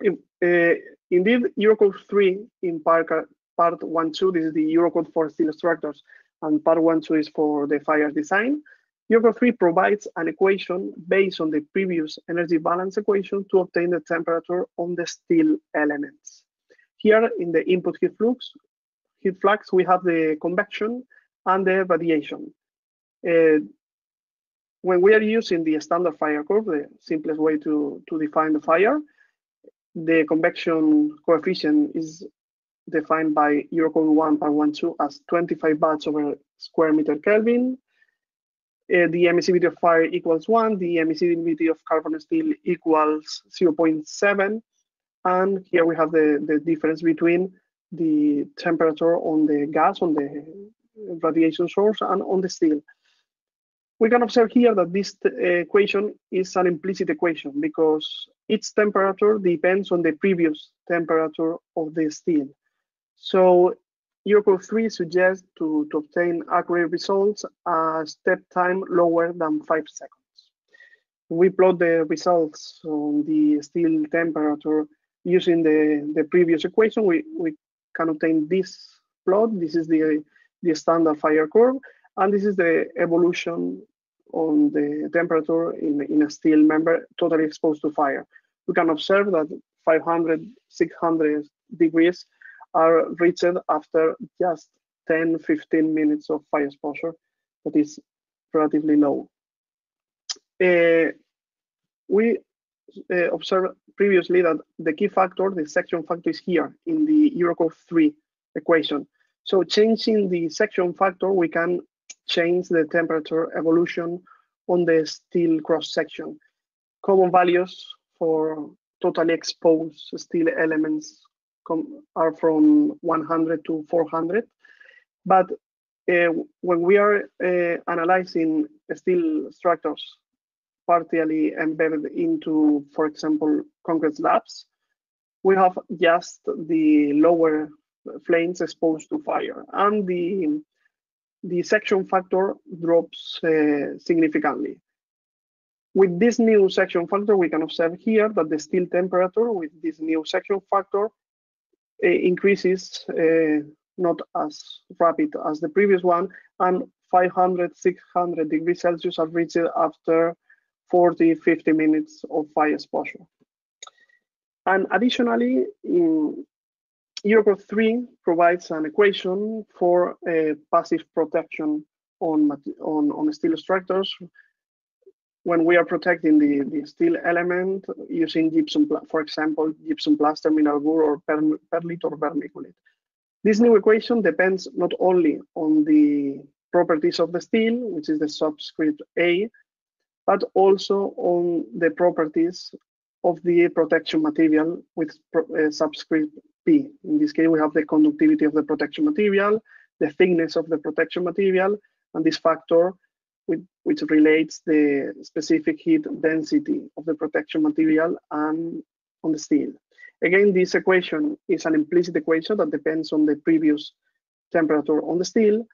If, uh, indeed, Eurocode 3 in part, part 1, 2, this is the Eurocode for steel structures, and part 1, 2 is for the fire design. Eurocode 3 provides an equation based on the previous energy balance equation to obtain the temperature on the steel elements. Here in the input heat flux, heat flux, we have the convection and the radiation. Uh, when we are using the standard fire curve, the simplest way to, to define the fire, the convection coefficient is defined by Eurocode 1 part 1 2 as 25 watts over square meter Kelvin uh, the emissivity of fire equals one, the emissivity of carbon steel equals 0.7. And here we have the, the difference between the temperature on the gas, on the radiation source, and on the steel. We can observe here that this equation is an implicit equation because its temperature depends on the previous temperature of the steel. So Eurocode 3 suggests to, to obtain accurate results a step time lower than 5 seconds. We plot the results on the steel temperature using the, the previous equation. We, we can obtain this plot. This is the, the standard fire curve. And this is the evolution on the temperature in, in a steel member totally exposed to fire. We can observe that 500, 600 degrees are reached after just 10, 15 minutes of fire exposure that is relatively low. Uh, we uh, observed previously that the key factor, the section factor is here in the Eurocode 3 equation. So changing the section factor, we can change the temperature evolution on the steel cross section. Common values for totally exposed steel elements are from 100 to 400. But uh, when we are uh, analyzing steel structures partially embedded into, for example, concrete slabs, we have just the lower flames exposed to fire and the, the section factor drops uh, significantly. With this new section factor, we can observe here that the steel temperature with this new section factor increases uh, not as rapid as the previous one, and 500, 600 degrees Celsius are reached after 40, 50 minutes of fire exposure. And additionally, in EuroCode 3 provides an equation for uh, passive protection on, on, on steel structures when we are protecting the, the steel element using gypsum, for example, gypsum plaster, mineral wool, or perlite or vermiculite. This new equation depends not only on the properties of the steel, which is the subscript A, but also on the properties of the protection material with uh, subscript P. In this case, we have the conductivity of the protection material, the thickness of the protection material, and this factor which relates the specific heat density of the protection material and on the steel. Again, this equation is an implicit equation that depends on the previous temperature on the steel,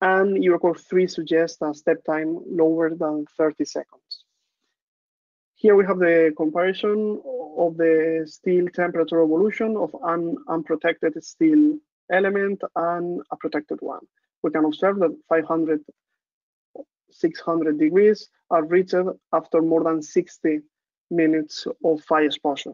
and Eurocode 3 suggests a step time lower than 30 seconds. Here we have the comparison of the steel temperature evolution of an unprotected steel element and a protected one. We can observe that 500, 600 degrees are reached after more than 60 minutes of fire exposure.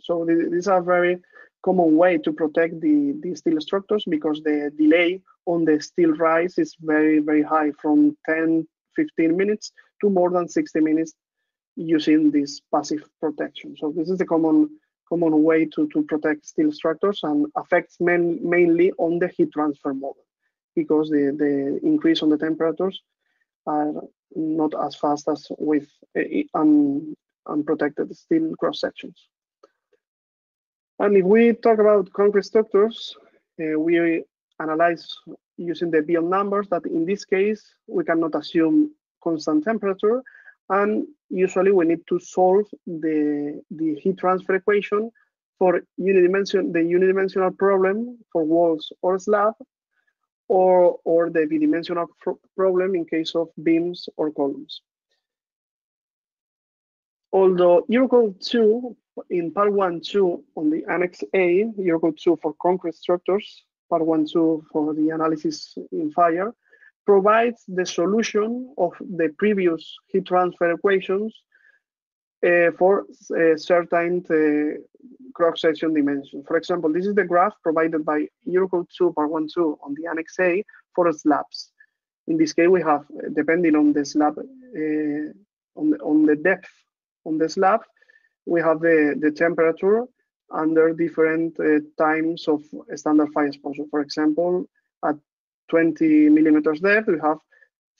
So these are very common way to protect the, the steel structures because the delay on the steel rise is very, very high from 10, 15 minutes to more than 60 minutes using this passive protection. So this is the common common way to, to protect steel structures and affects main, mainly on the heat transfer model because the, the increase on the temperatures are not as fast as with uh, un, unprotected steel cross sections. And if we talk about concrete structures, uh, we analyze using the Biot numbers that in this case, we cannot assume constant temperature. And usually we need to solve the, the heat transfer equation for unidimension, the unidimensional problem for walls or slab, or, or the bidimensional problem in case of beams or columns. Although Eurocode 2 in part 1, 2 on the Annex A, Eurocode 2 for concrete structures, part 1, 2 for the analysis in fire, provides the solution of the previous heat transfer equations uh, for uh, certain uh, cross-section dimension. For example, this is the graph provided by Eurocode 2 part 1, 2 on the Annex A for slabs. In this case, we have, depending on the slab, uh, on, the, on the depth on the slab, we have the, the temperature under different uh, times of standard fire exposure. For example, at 20 millimeters depth, we have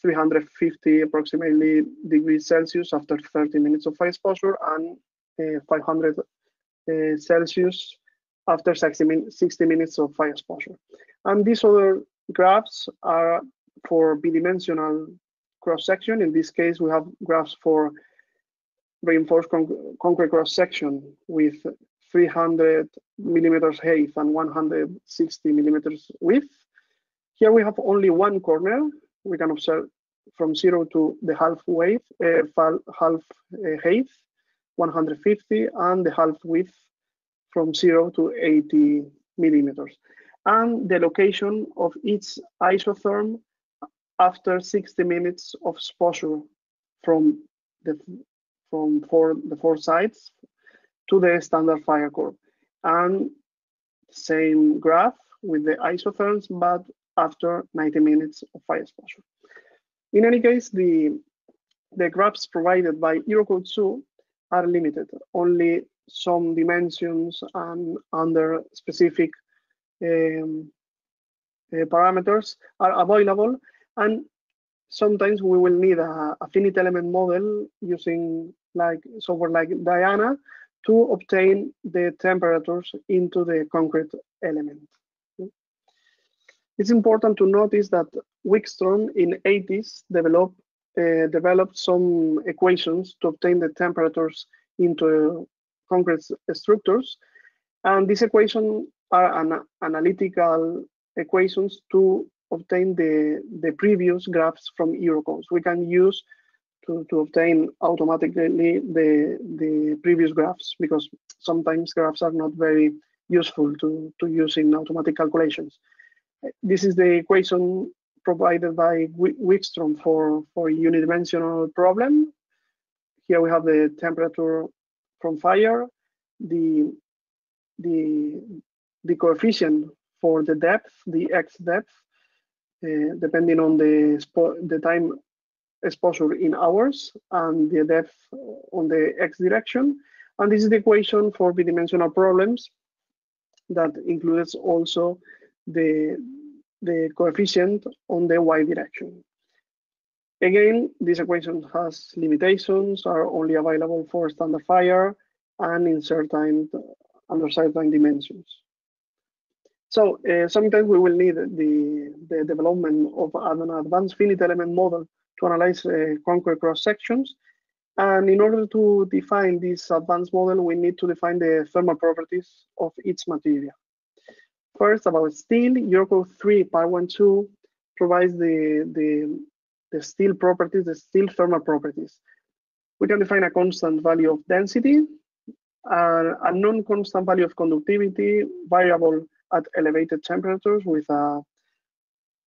350 approximately degrees Celsius after 30 minutes of fire exposure and uh, 500 uh, Celsius after 60, min 60 minutes of fire exposure. And these other graphs are for bidimensional cross section. In this case, we have graphs for reinforced con concrete cross section with 300 millimeters height and 160 millimeters width. Here we have only one corner. We can observe from zero to the half width, uh, half uh, height, 150, and the half width from zero to 80 millimeters. And the location of each isotherm after 60 minutes of exposure from the from four, the four sides to the standard fire curve. And same graph with the isotherms, but after 90 minutes of fire exposure. In any case, the, the graphs provided by Eurocode 2 are limited. Only some dimensions and under specific um, uh, parameters are available. And sometimes we will need a, a finite element model using like software like Diana to obtain the temperatures into the concrete element. It's important to notice that Wickström in 80s developed uh, developed some equations to obtain the temperatures into concrete structures. And these equations are an analytical equations to obtain the, the previous graphs from Eurocodes. We can use to, to obtain automatically the, the previous graphs because sometimes graphs are not very useful to, to use in automatic calculations. This is the equation provided by Wickström for, for unidimensional problem. Here we have the temperature from fire, the, the, the coefficient for the depth, the x depth, uh, depending on the, the time exposure in hours and the depth on the x direction. And this is the equation for bidimensional problems that includes also the, the coefficient on the y direction. Again, this equation has limitations, are only available for standard fire and in certain, under certain dimensions. So uh, sometimes we will need the, the development of an advanced finite element model to analyze uh, concrete cross sections. And in order to define this advanced model, we need to define the thermal properties of each material. First, about steel, Eurocode 3, part 1, 2 provides the, the, the steel properties, the steel thermal properties. We can define a constant value of density, uh, a non-constant value of conductivity, variable at elevated temperatures with a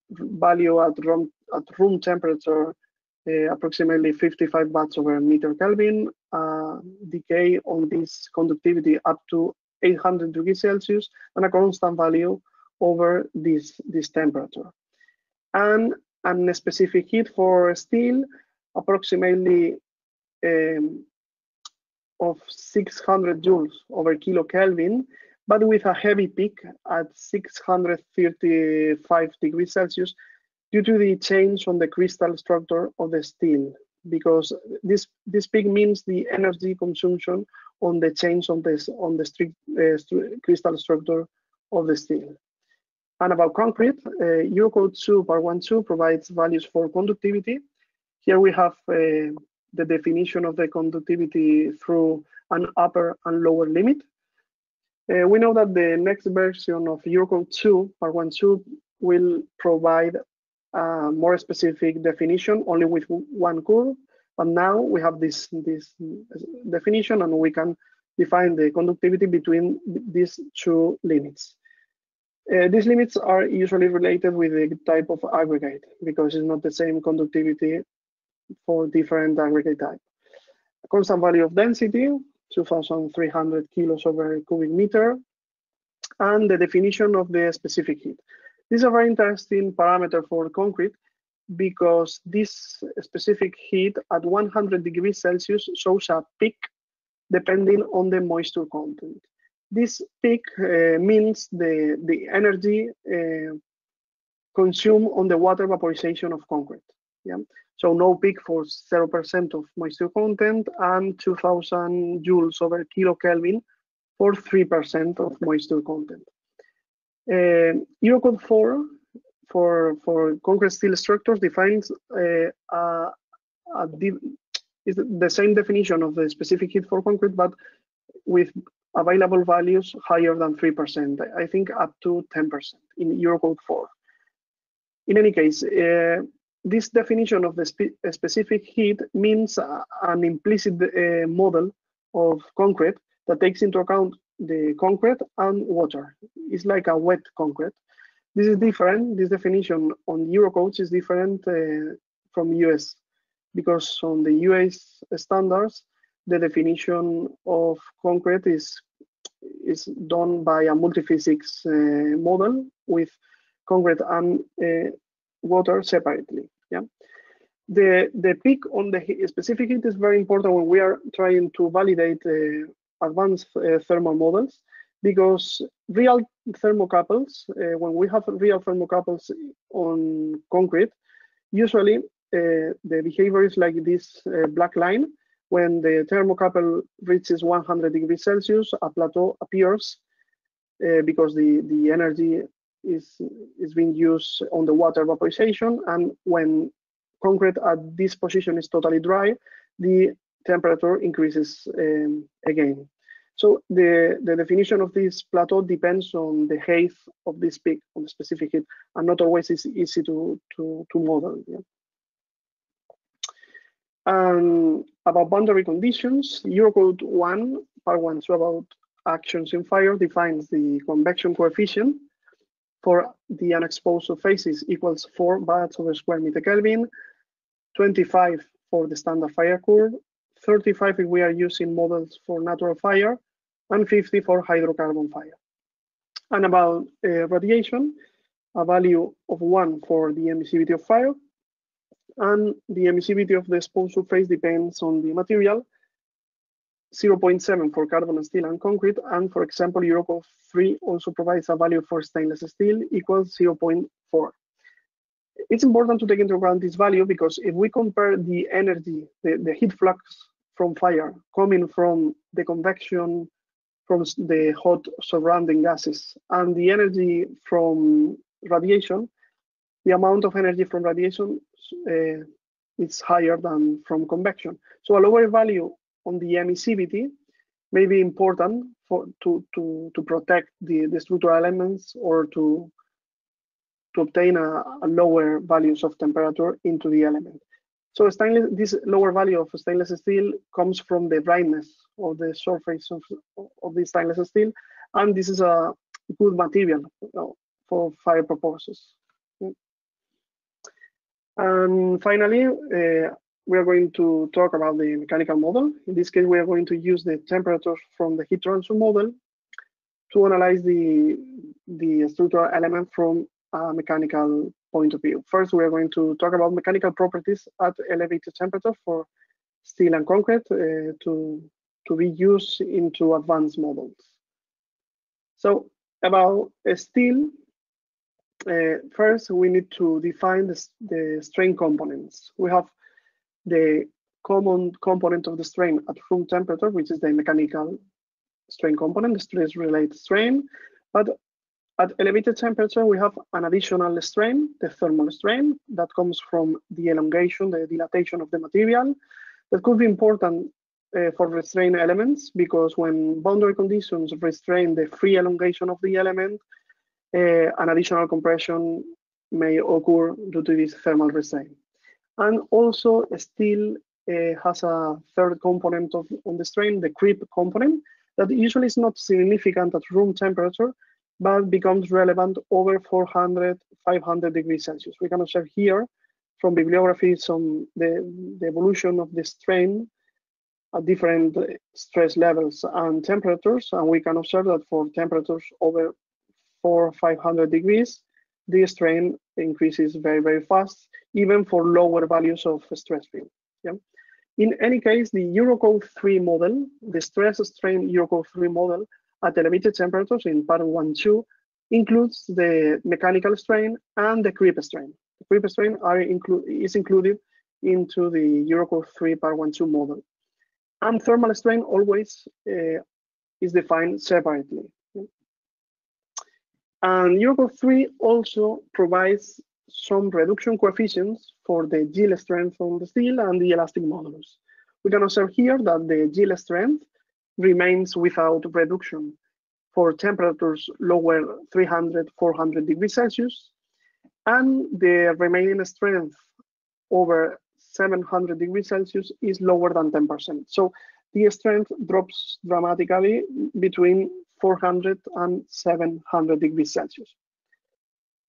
value at room, at room temperature uh, approximately 55 watts over meter Kelvin, uh, decay on this conductivity up to 800 degrees Celsius, and a constant value over this, this temperature. And, and a specific heat for steel, approximately um, of 600 joules over kilo Kelvin, but with a heavy peak at 635 degrees Celsius due to the change on the crystal structure of the steel, because this, this peak means the energy consumption on the change on this on the strict, uh, crystal structure of the steel. And about concrete, uh, Eurocode 2 part 1.2 provides values for conductivity. Here we have uh, the definition of the conductivity through an upper and lower limit. Uh, we know that the next version of Eurocode 2 part 1.2 will provide a more specific definition only with one curve but now we have this, this definition and we can define the conductivity between these two limits. Uh, these limits are usually related with the type of aggregate because it's not the same conductivity for different aggregate type. Constant value of density, 2,300 kilos over cubic meter, and the definition of the specific heat. This is a very interesting parameter for concrete because this specific heat at 100 degrees Celsius shows a peak depending on the moisture content. This peak uh, means the, the energy uh, consumed on the water vaporization of concrete. Yeah? So no peak for 0% of moisture content and 2000 joules over kilo Kelvin for 3% of moisture content. Uh, Eurocode 4 for for concrete steel structures defines uh, a, a is the same definition of the specific heat for concrete, but with available values higher than 3%, I think up to 10% in Eurocode 4. In any case, uh, this definition of the spe specific heat means uh, an implicit uh, model of concrete that takes into account the concrete and water. It's like a wet concrete. This is different. This definition on Eurocodes is different uh, from US because on the US standards, the definition of concrete is is done by a multiphysics uh, model with concrete and uh, water separately. Yeah. The the peak on the specific heat is very important when we are trying to validate uh, advanced uh, thermal models because real thermocouples, uh, when we have real thermocouples on concrete, usually uh, the behavior is like this black line. When the thermocouple reaches 100 degrees Celsius, a plateau appears because the, the energy is, is being used on the water vaporization. And when concrete at this position is totally dry, the temperature increases um, again. So the, the definition of this plateau depends on the height of this peak, on the specific heat, and not always is easy to, to, to model. Yeah. And about boundary conditions, Eurocode 1, part 1, so about actions in fire, defines the convection coefficient for the unexposed surfaces equals 4 watts over square meter Kelvin, 25 for the standard fire curve, 35 if we are using models for natural fire, and 50 for hydrocarbon fire. And about uh, radiation, a value of 1 for the emissivity of fire, and the emissivity of the exposed surface depends on the material, 0.7 for carbon, steel, and concrete. And for example, Eurocode 3 also provides a value for stainless steel equals 0.4. It's important to take into account this value because if we compare the energy, the, the heat flux from fire coming from the convection from the hot surrounding gases and the energy from radiation, the amount of energy from radiation uh, is higher than from convection. So a lower value on the emissivity may be important for to to to protect the, the structural elements or to to obtain a, a lower values of temperature into the element. So stainless, this lower value of stainless steel comes from the brightness of the surface of, of the stainless steel, and this is a good material for fire purposes. And finally, uh, we are going to talk about the mechanical model. In this case, we are going to use the temperatures from the heat transfer model to analyze the, the structural element from a mechanical point of view. First, we are going to talk about mechanical properties at elevated temperature for steel and concrete uh, to, to be used into advanced models. So about steel, uh, first we need to define the, the strain components. We have the common component of the strain at room temperature, which is the mechanical strain component, the stress related strain. But at elevated temperature, we have an additional strain, the thermal strain, that comes from the elongation, the dilatation of the material. That could be important uh, for restraint elements because when boundary conditions restrain the free elongation of the element, uh, an additional compression may occur due to this thermal restraint. And also steel uh, has a third component of on the strain, the creep component, that usually is not significant at room temperature, but becomes relevant over 400, 500 degrees Celsius. We can observe here from bibliography some the, the evolution of the strain at different stress levels and temperatures, and we can observe that for temperatures over 4 500 degrees, the strain increases very, very fast, even for lower values of stress field. Yeah? In any case, the Eurocode 3 model, the stress strain Eurocode 3 model at elevated temperatures in part 1, 2, includes the mechanical strain and the creep strain. The creep strain are inclu is included into the Eurocode 3 part 1, 2 model. And thermal strain always uh, is defined separately. And Eurocode 3 also provides some reduction coefficients for the yield strength of the steel and the elastic modulus. We can observe here that the yield strength remains without reduction for temperatures lower 300, 400 degrees Celsius, and the remaining strength over 700 degrees Celsius is lower than 10%. So the strength drops dramatically between 400 and 700 degrees Celsius.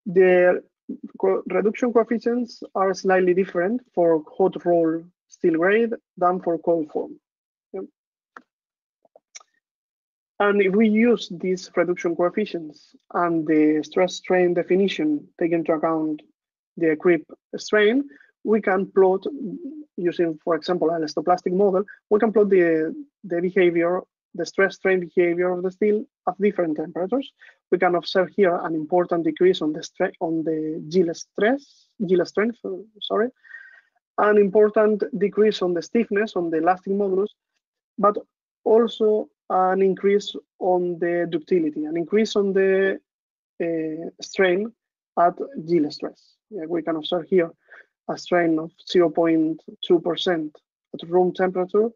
The co reduction coefficients are slightly different for hot roll steel grade than for cold form. And if we use these reduction coefficients and the stress strain definition, take into account the creep strain, we can plot using, for example, an elastoplastic model, we can plot the, the behavior, the stress strain behavior of the steel at different temperatures. We can observe here an important decrease on the stress on the yield stress, yield strength, sorry, an important decrease on the stiffness, on the elastic modulus, but also an increase on the ductility, an increase on the uh, strain at yield stress. Yeah, we can observe here a strain of 0.2% at room temperature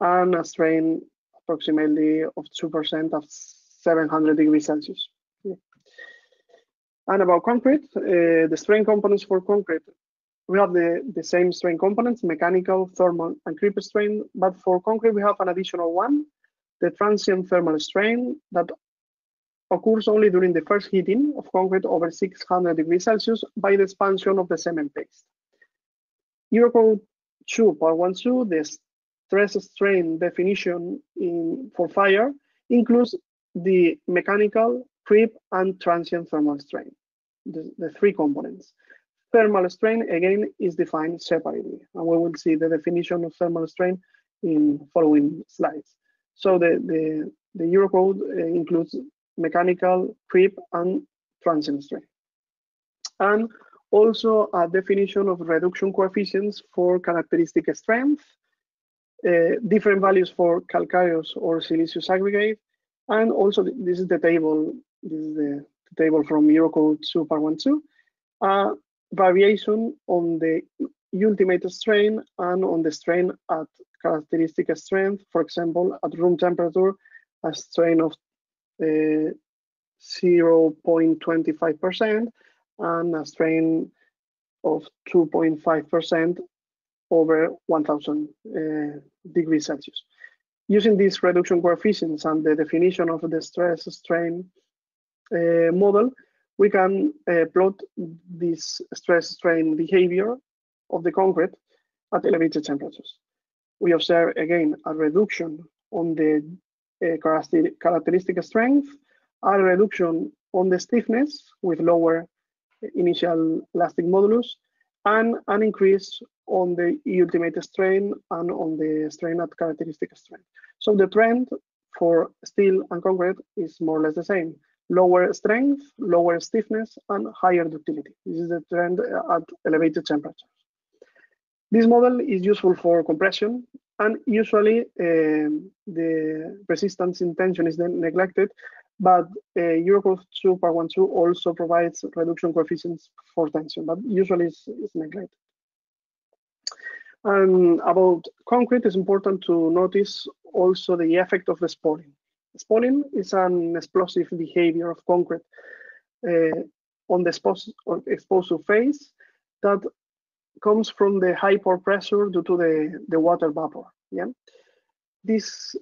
and a strain approximately of 2% at 700 degrees Celsius. And about concrete, uh, the strain components for concrete, we have the, the same strain components, mechanical, thermal, and creep strain, but for concrete we have an additional one, the transient thermal strain that occurs only during the first heating of concrete over 600 degrees Celsius by the expansion of the cement paste. Eurocode 2.12, the stress strain definition in, for fire includes the mechanical, creep, and transient thermal strain, the, the three components. Thermal strain, again, is defined separately, and we will see the definition of thermal strain in following slides. So the, the, the Eurocode uh, includes mechanical, creep, and transient strain. And also a definition of reduction coefficients for characteristic strength, uh, different values for calcareous or siliceous aggregate, and also this is the table, this is the, the table from Eurocode 2.12, uh, variation on the ultimate strain and on the strain at characteristic strength, for example, at room temperature, a strain of 0.25% and a strain of 2.5% over 1000 uh, degrees Celsius. Using these reduction coefficients and the definition of the stress strain uh, model, we can uh, plot this stress strain behavior of the concrete at elevated temperatures. We observe again a reduction on the uh, characteristic strength, a reduction on the stiffness with lower initial elastic modulus, and an increase on the ultimate strain and on the strain at characteristic strength. So the trend for steel and concrete is more or less the same. Lower strength, lower stiffness, and higher ductility. This is the trend at elevated temperatures. This model is useful for compression and usually um, the resistance in tension is neglected, but uh, Eurocode 2.12 also provides reduction coefficients for tension, but usually it's, it's neglected. And about concrete, it's important to notice also the effect of the spalling. Spalling is an explosive behavior of concrete uh, on the exposed, exposed surface that comes from the high pore pressure due to the, the water vapor. Yeah, This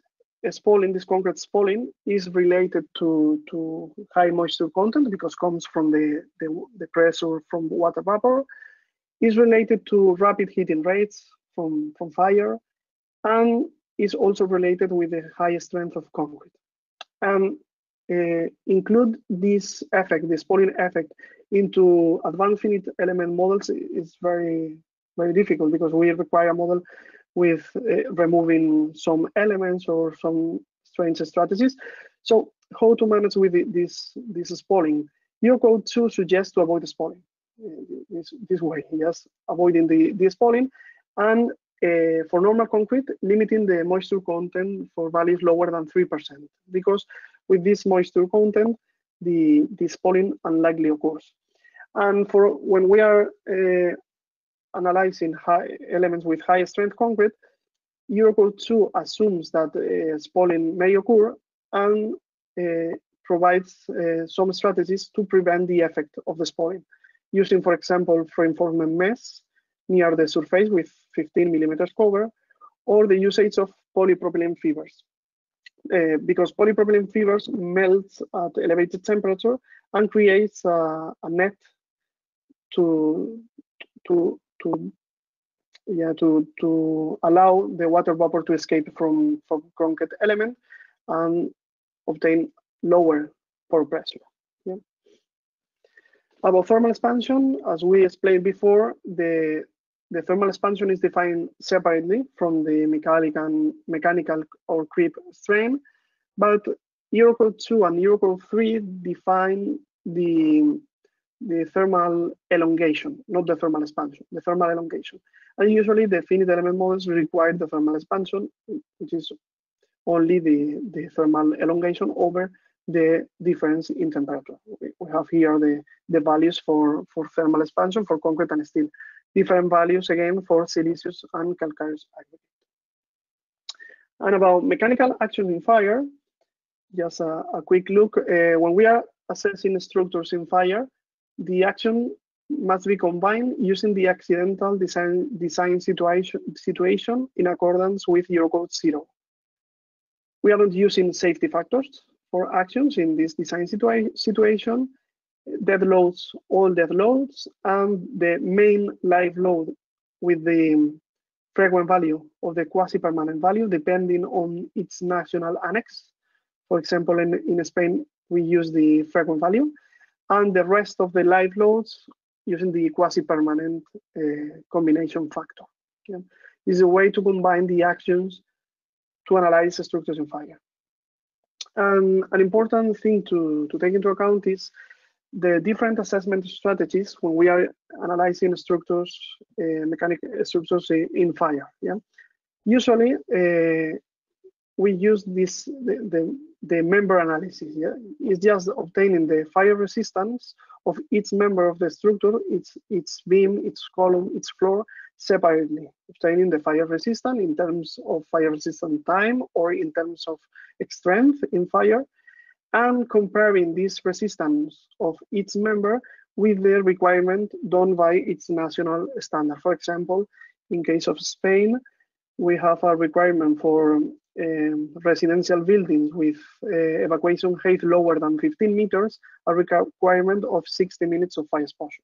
spalling, this concrete spalling is related to, to high moisture content because comes from the, the, the pressure from water vapor, is related to rapid heating rates from, from fire, and is also related with the high strength of concrete. And uh, include this effect, the spalling effect, into advanced finite element models is very, very difficult because we require a model with uh, removing some elements or some strange strategies. So how to manage with this, this spalling? Eurocode 2 suggests to avoid spalling uh, this, this way, just avoiding the, the spalling. And uh, for normal concrete, limiting the moisture content for values lower than 3%, because with this moisture content, the, the spalling unlikely occurs. And for when we are uh, analyzing high elements with high strength concrete, Eurocode 2 assumes that uh, spalling may occur and uh, provides uh, some strategies to prevent the effect of the spalling, using, for example, reinforcement mesh near the surface with 15 millimeters cover, or the usage of polypropylene fibers. Uh, because polypropylene fibers melt at elevated temperature and creates a, a net to to to yeah to to allow the water vapor to escape from from concrete element and obtain lower pore pressure. Yeah. About thermal expansion, as we explained before, the the thermal expansion is defined separately from the and mechanical or creep strain, but Eurocode 2 and Eurocode 3 define the the thermal elongation, not the thermal expansion, the thermal elongation. And usually the finite element models require the thermal expansion, which is only the, the thermal elongation over the difference in temperature. We have here the, the values for, for thermal expansion for concrete and steel. different values again for siliceous and calcareous aggregate. And about mechanical action in fire, just a, a quick look. Uh, when we are assessing structures in fire, the action must be combined using the accidental design, design situation, situation in accordance with Eurocode 0. We are not using safety factors for actions in this design situa situation. Dead loads, all dead loads, and the main live load with the frequent value of the quasi-permanent value depending on its national annex. For example, in, in Spain, we use the frequent value, and the rest of the live loads using the quasi-permanent uh, combination factor. Okay? Is a way to combine the actions to analyze structures in fire. And an important thing to, to take into account is the different assessment strategies when we are analyzing structures, uh, mechanical structures in fire. Yeah, usually uh, we use this the, the, the member analysis. Yeah, it's just obtaining the fire resistance of each member of the structure, its its beam, its column, its floor separately, obtaining the fire resistance in terms of fire resistant time or in terms of strength in fire, and comparing this resistance of each member with the requirement done by its national standard. For example, in case of Spain, we have a requirement for um, residential buildings with uh, evacuation height lower than 15 meters, a requirement of 60 minutes of fire exposure.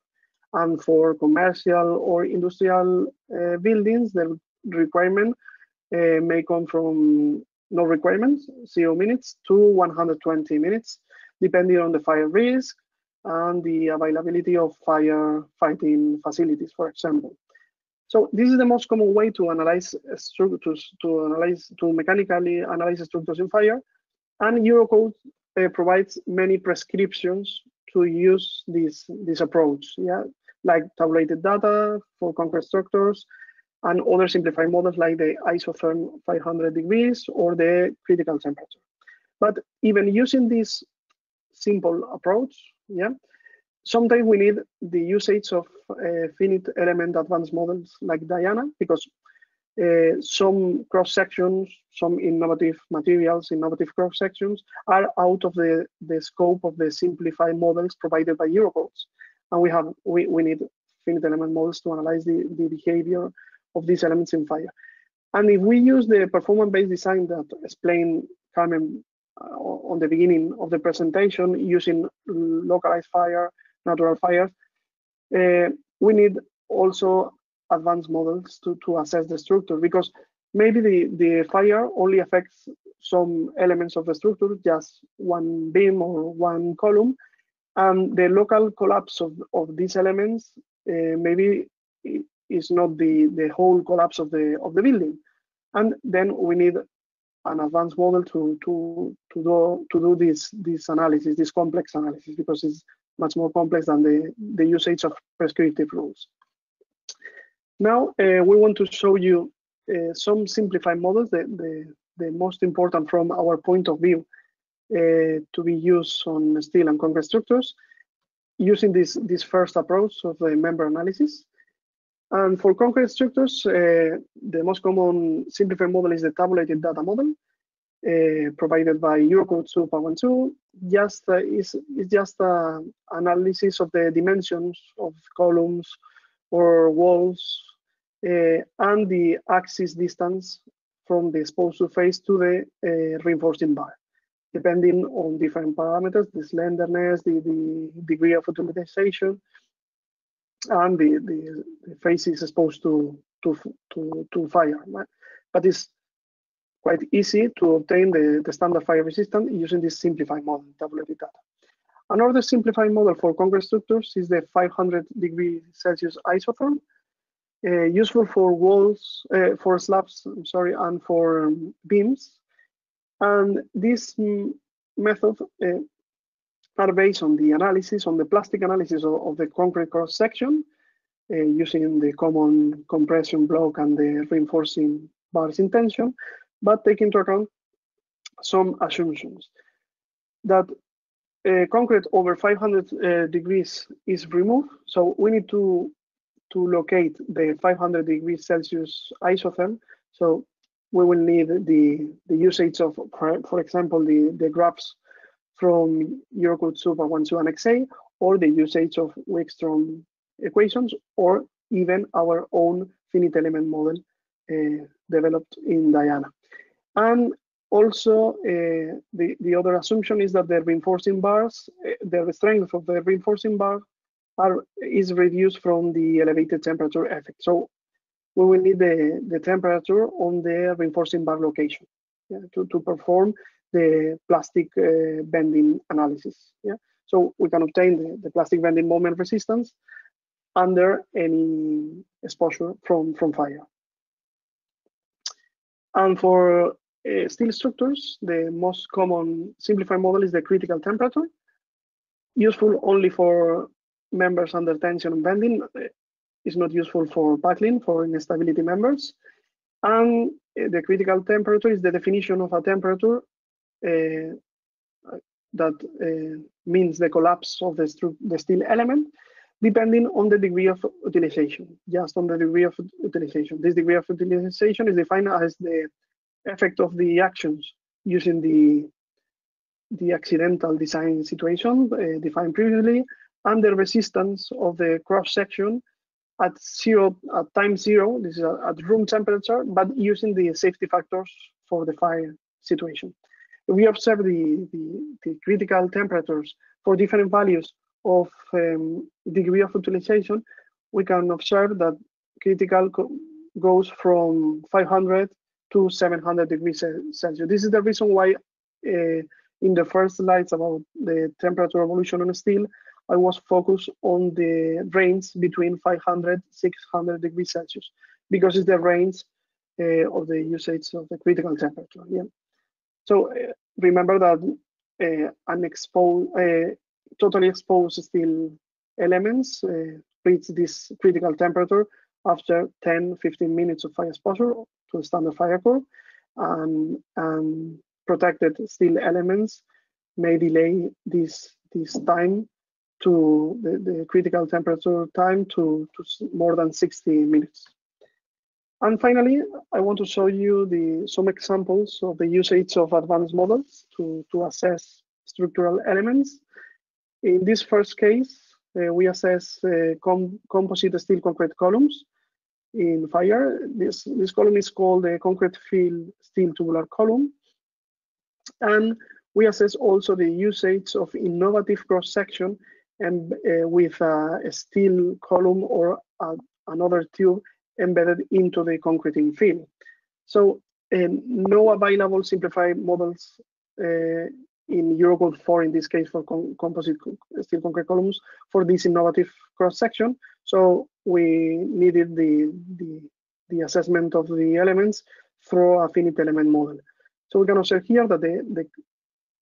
And for commercial or industrial uh, buildings, the requirement uh, may come from no requirements, zero minutes to 120 minutes, depending on the fire risk and the availability of fire fighting facilities, for example. So this is the most common way to analyze structures, to analyze, to mechanically analyze structures in fire. And Eurocode uh, provides many prescriptions to use this, this approach, yeah, like tabulated data for concrete structures, and other simplified models like the isotherm 500 degrees or the critical temperature. But even using this simple approach, yeah, sometimes we need the usage of uh, finite element advanced models like Diana because uh, some cross sections, some innovative materials, innovative cross sections are out of the, the scope of the simplified models provided by Eurocodes. And we have we, we need finite element models to analyze the, the behavior of these elements in fire. And if we use the performance-based design that explained Carmen uh, on the beginning of the presentation using localized fire, natural fires, uh, we need also advanced models to, to assess the structure because maybe the, the fire only affects some elements of the structure, just one beam or one column, and the local collapse of, of these elements uh, maybe is not the, the whole collapse of the of the building. And then we need an advanced model to to to do to do this this analysis, this complex analysis, because it's much more complex than the the usage of prescriptive rules. Now uh, we want to show you uh, some simplified models, the, the the most important from our point of view uh, to be used on steel and concrete structures, using this this first approach of the member analysis. And for concrete structures, uh, the most common simplified model is the tabulated data model uh, provided by Eurocode 2.12. Just uh, is is just an analysis of the dimensions of columns or walls uh, and the axis distance from the exposed surface to the uh, reinforcing bar, depending on different parameters, the slenderness, the, the degree of utilization, and the, the, the face is exposed to, to, to, to fire. But it's quite easy to obtain the, the standard fire resistance using this simplified model, tabulated data. Another simplified model for concrete structures is the 500 degree Celsius isotherm, uh, useful for walls, uh, for slabs, I'm sorry, and for um, beams. And this mm, method uh, are based on the analysis, on the plastic analysis of, of the concrete cross section, uh, using the common compression block and the reinforcing bars in tension, but take into account some assumptions that uh, concrete over 500 uh, degrees is removed. So we need to to locate the 500 degrees Celsius isotherm. So we will need the, the usage of, for example, the, the graphs from Eurocode Super 121XA or the usage of Wickström equations or even our own finite element model uh, developed in Diana. And also, uh, the, the other assumption is that the reinforcing bars, uh, the strength of the reinforcing bar are, is reduced from the elevated temperature effect. So we will need the, the temperature on the reinforcing bar location yeah, to, to perform the plastic uh, bending analysis. Yeah? So we can obtain the, the plastic bending moment resistance under any exposure from, from fire. And for uh, steel structures, the most common simplified model is the critical temperature, useful only for members under tension and bending. Is not useful for buckling, for instability members. And uh, the critical temperature is the definition of a temperature uh, that uh, means the collapse of the, the steel element depending on the degree of utilization, just on the degree of utilization. This degree of utilization is defined as the effect of the actions using the, the accidental design situation uh, defined previously and the resistance of the cross section at zero at time zero this is at room temperature but using the safety factors for the fire situation. We observe the, the, the critical temperatures for different values of um, degree of utilization, we can observe that critical goes from 500 to 700 degrees Celsius. This is the reason why uh, in the first slides about the temperature evolution on steel, I was focused on the range between 500 600 degrees Celsius because it's the range uh, of the usage of the critical temperature. Yeah. So uh, remember that uh, an exposed, uh, totally exposed steel elements reach this critical temperature after 10, 15 minutes of fire exposure to standard fire curve. And, and protected steel elements may delay this, this time to the, the critical temperature time to, to more than 60 minutes. And finally, I want to show you the, some examples of the usage of advanced models to, to assess structural elements. In this first case, uh, we assess uh, com composite steel concrete columns in fire. This, this column is called the concrete fill steel tubular column. And we assess also the usage of innovative cross section and uh, with a steel column or another tube embedded into the concreting fill. So um, no available simplified models uh, in Eurocode 4, in this case for composite steel concrete columns, for this innovative cross-section. So we needed the, the, the, assessment of the elements through a finite element model. So we can observe here that the, the,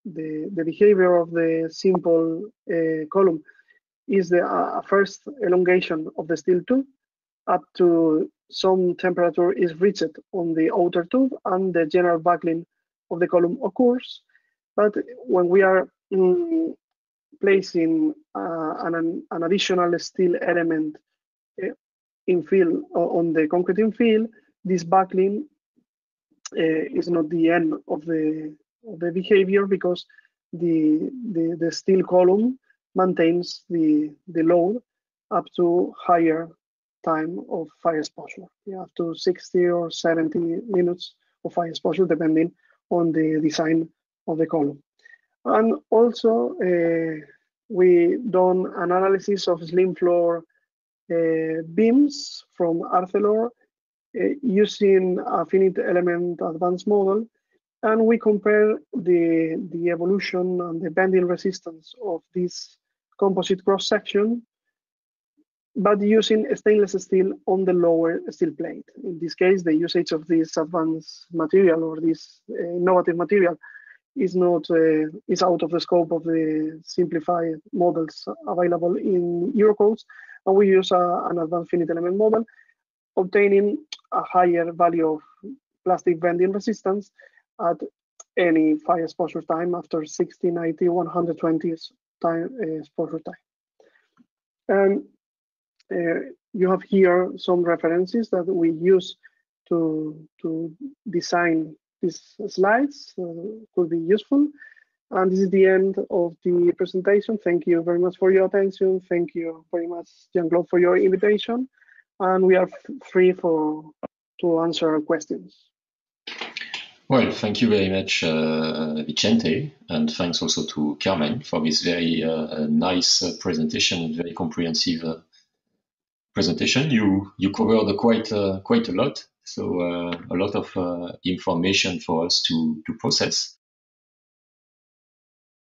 the, the behavior of the simple uh, column is the uh, first elongation of the steel tube up to some temperature is reached on the outer tube and the general buckling of the column occurs. But when we are mm, placing uh, an, an, additional steel element uh, in fill on the concrete in fill, this buckling uh, is not the end of the of the behavior because the, the the steel column maintains the the load up to higher time of fire exposure, yeah, up to 60 or 70 minutes of fire exposure, depending on the design of the column. And also, uh, we done an analysis of slim floor uh, beams from Arcelor uh, using a finite element advanced model. And we compare the, the evolution and the bending resistance of this composite cross section but using stainless steel on the lower steel plate. In this case, the usage of this advanced material or this uh, innovative material is not uh, is out of the scope of the simplified models available in Eurocodes, and we use a, an advanced finite element model, obtaining a higher value of plastic bending resistance at any fire exposure time after 60, 90, 120 time uh, exposure time. And uh, you have here some references that we use to, to design these slides, uh, could be useful. And this is the end of the presentation. Thank you very much for your attention. Thank you very much, Jean-Claude, for your invitation. And we are free for to answer questions. Well, thank you very much, uh, Vicente, and thanks also to Carmen for this very uh, nice uh, presentation, very comprehensive uh, presentation. You you covered quite uh, quite a lot, so uh, a lot of information for us to to process.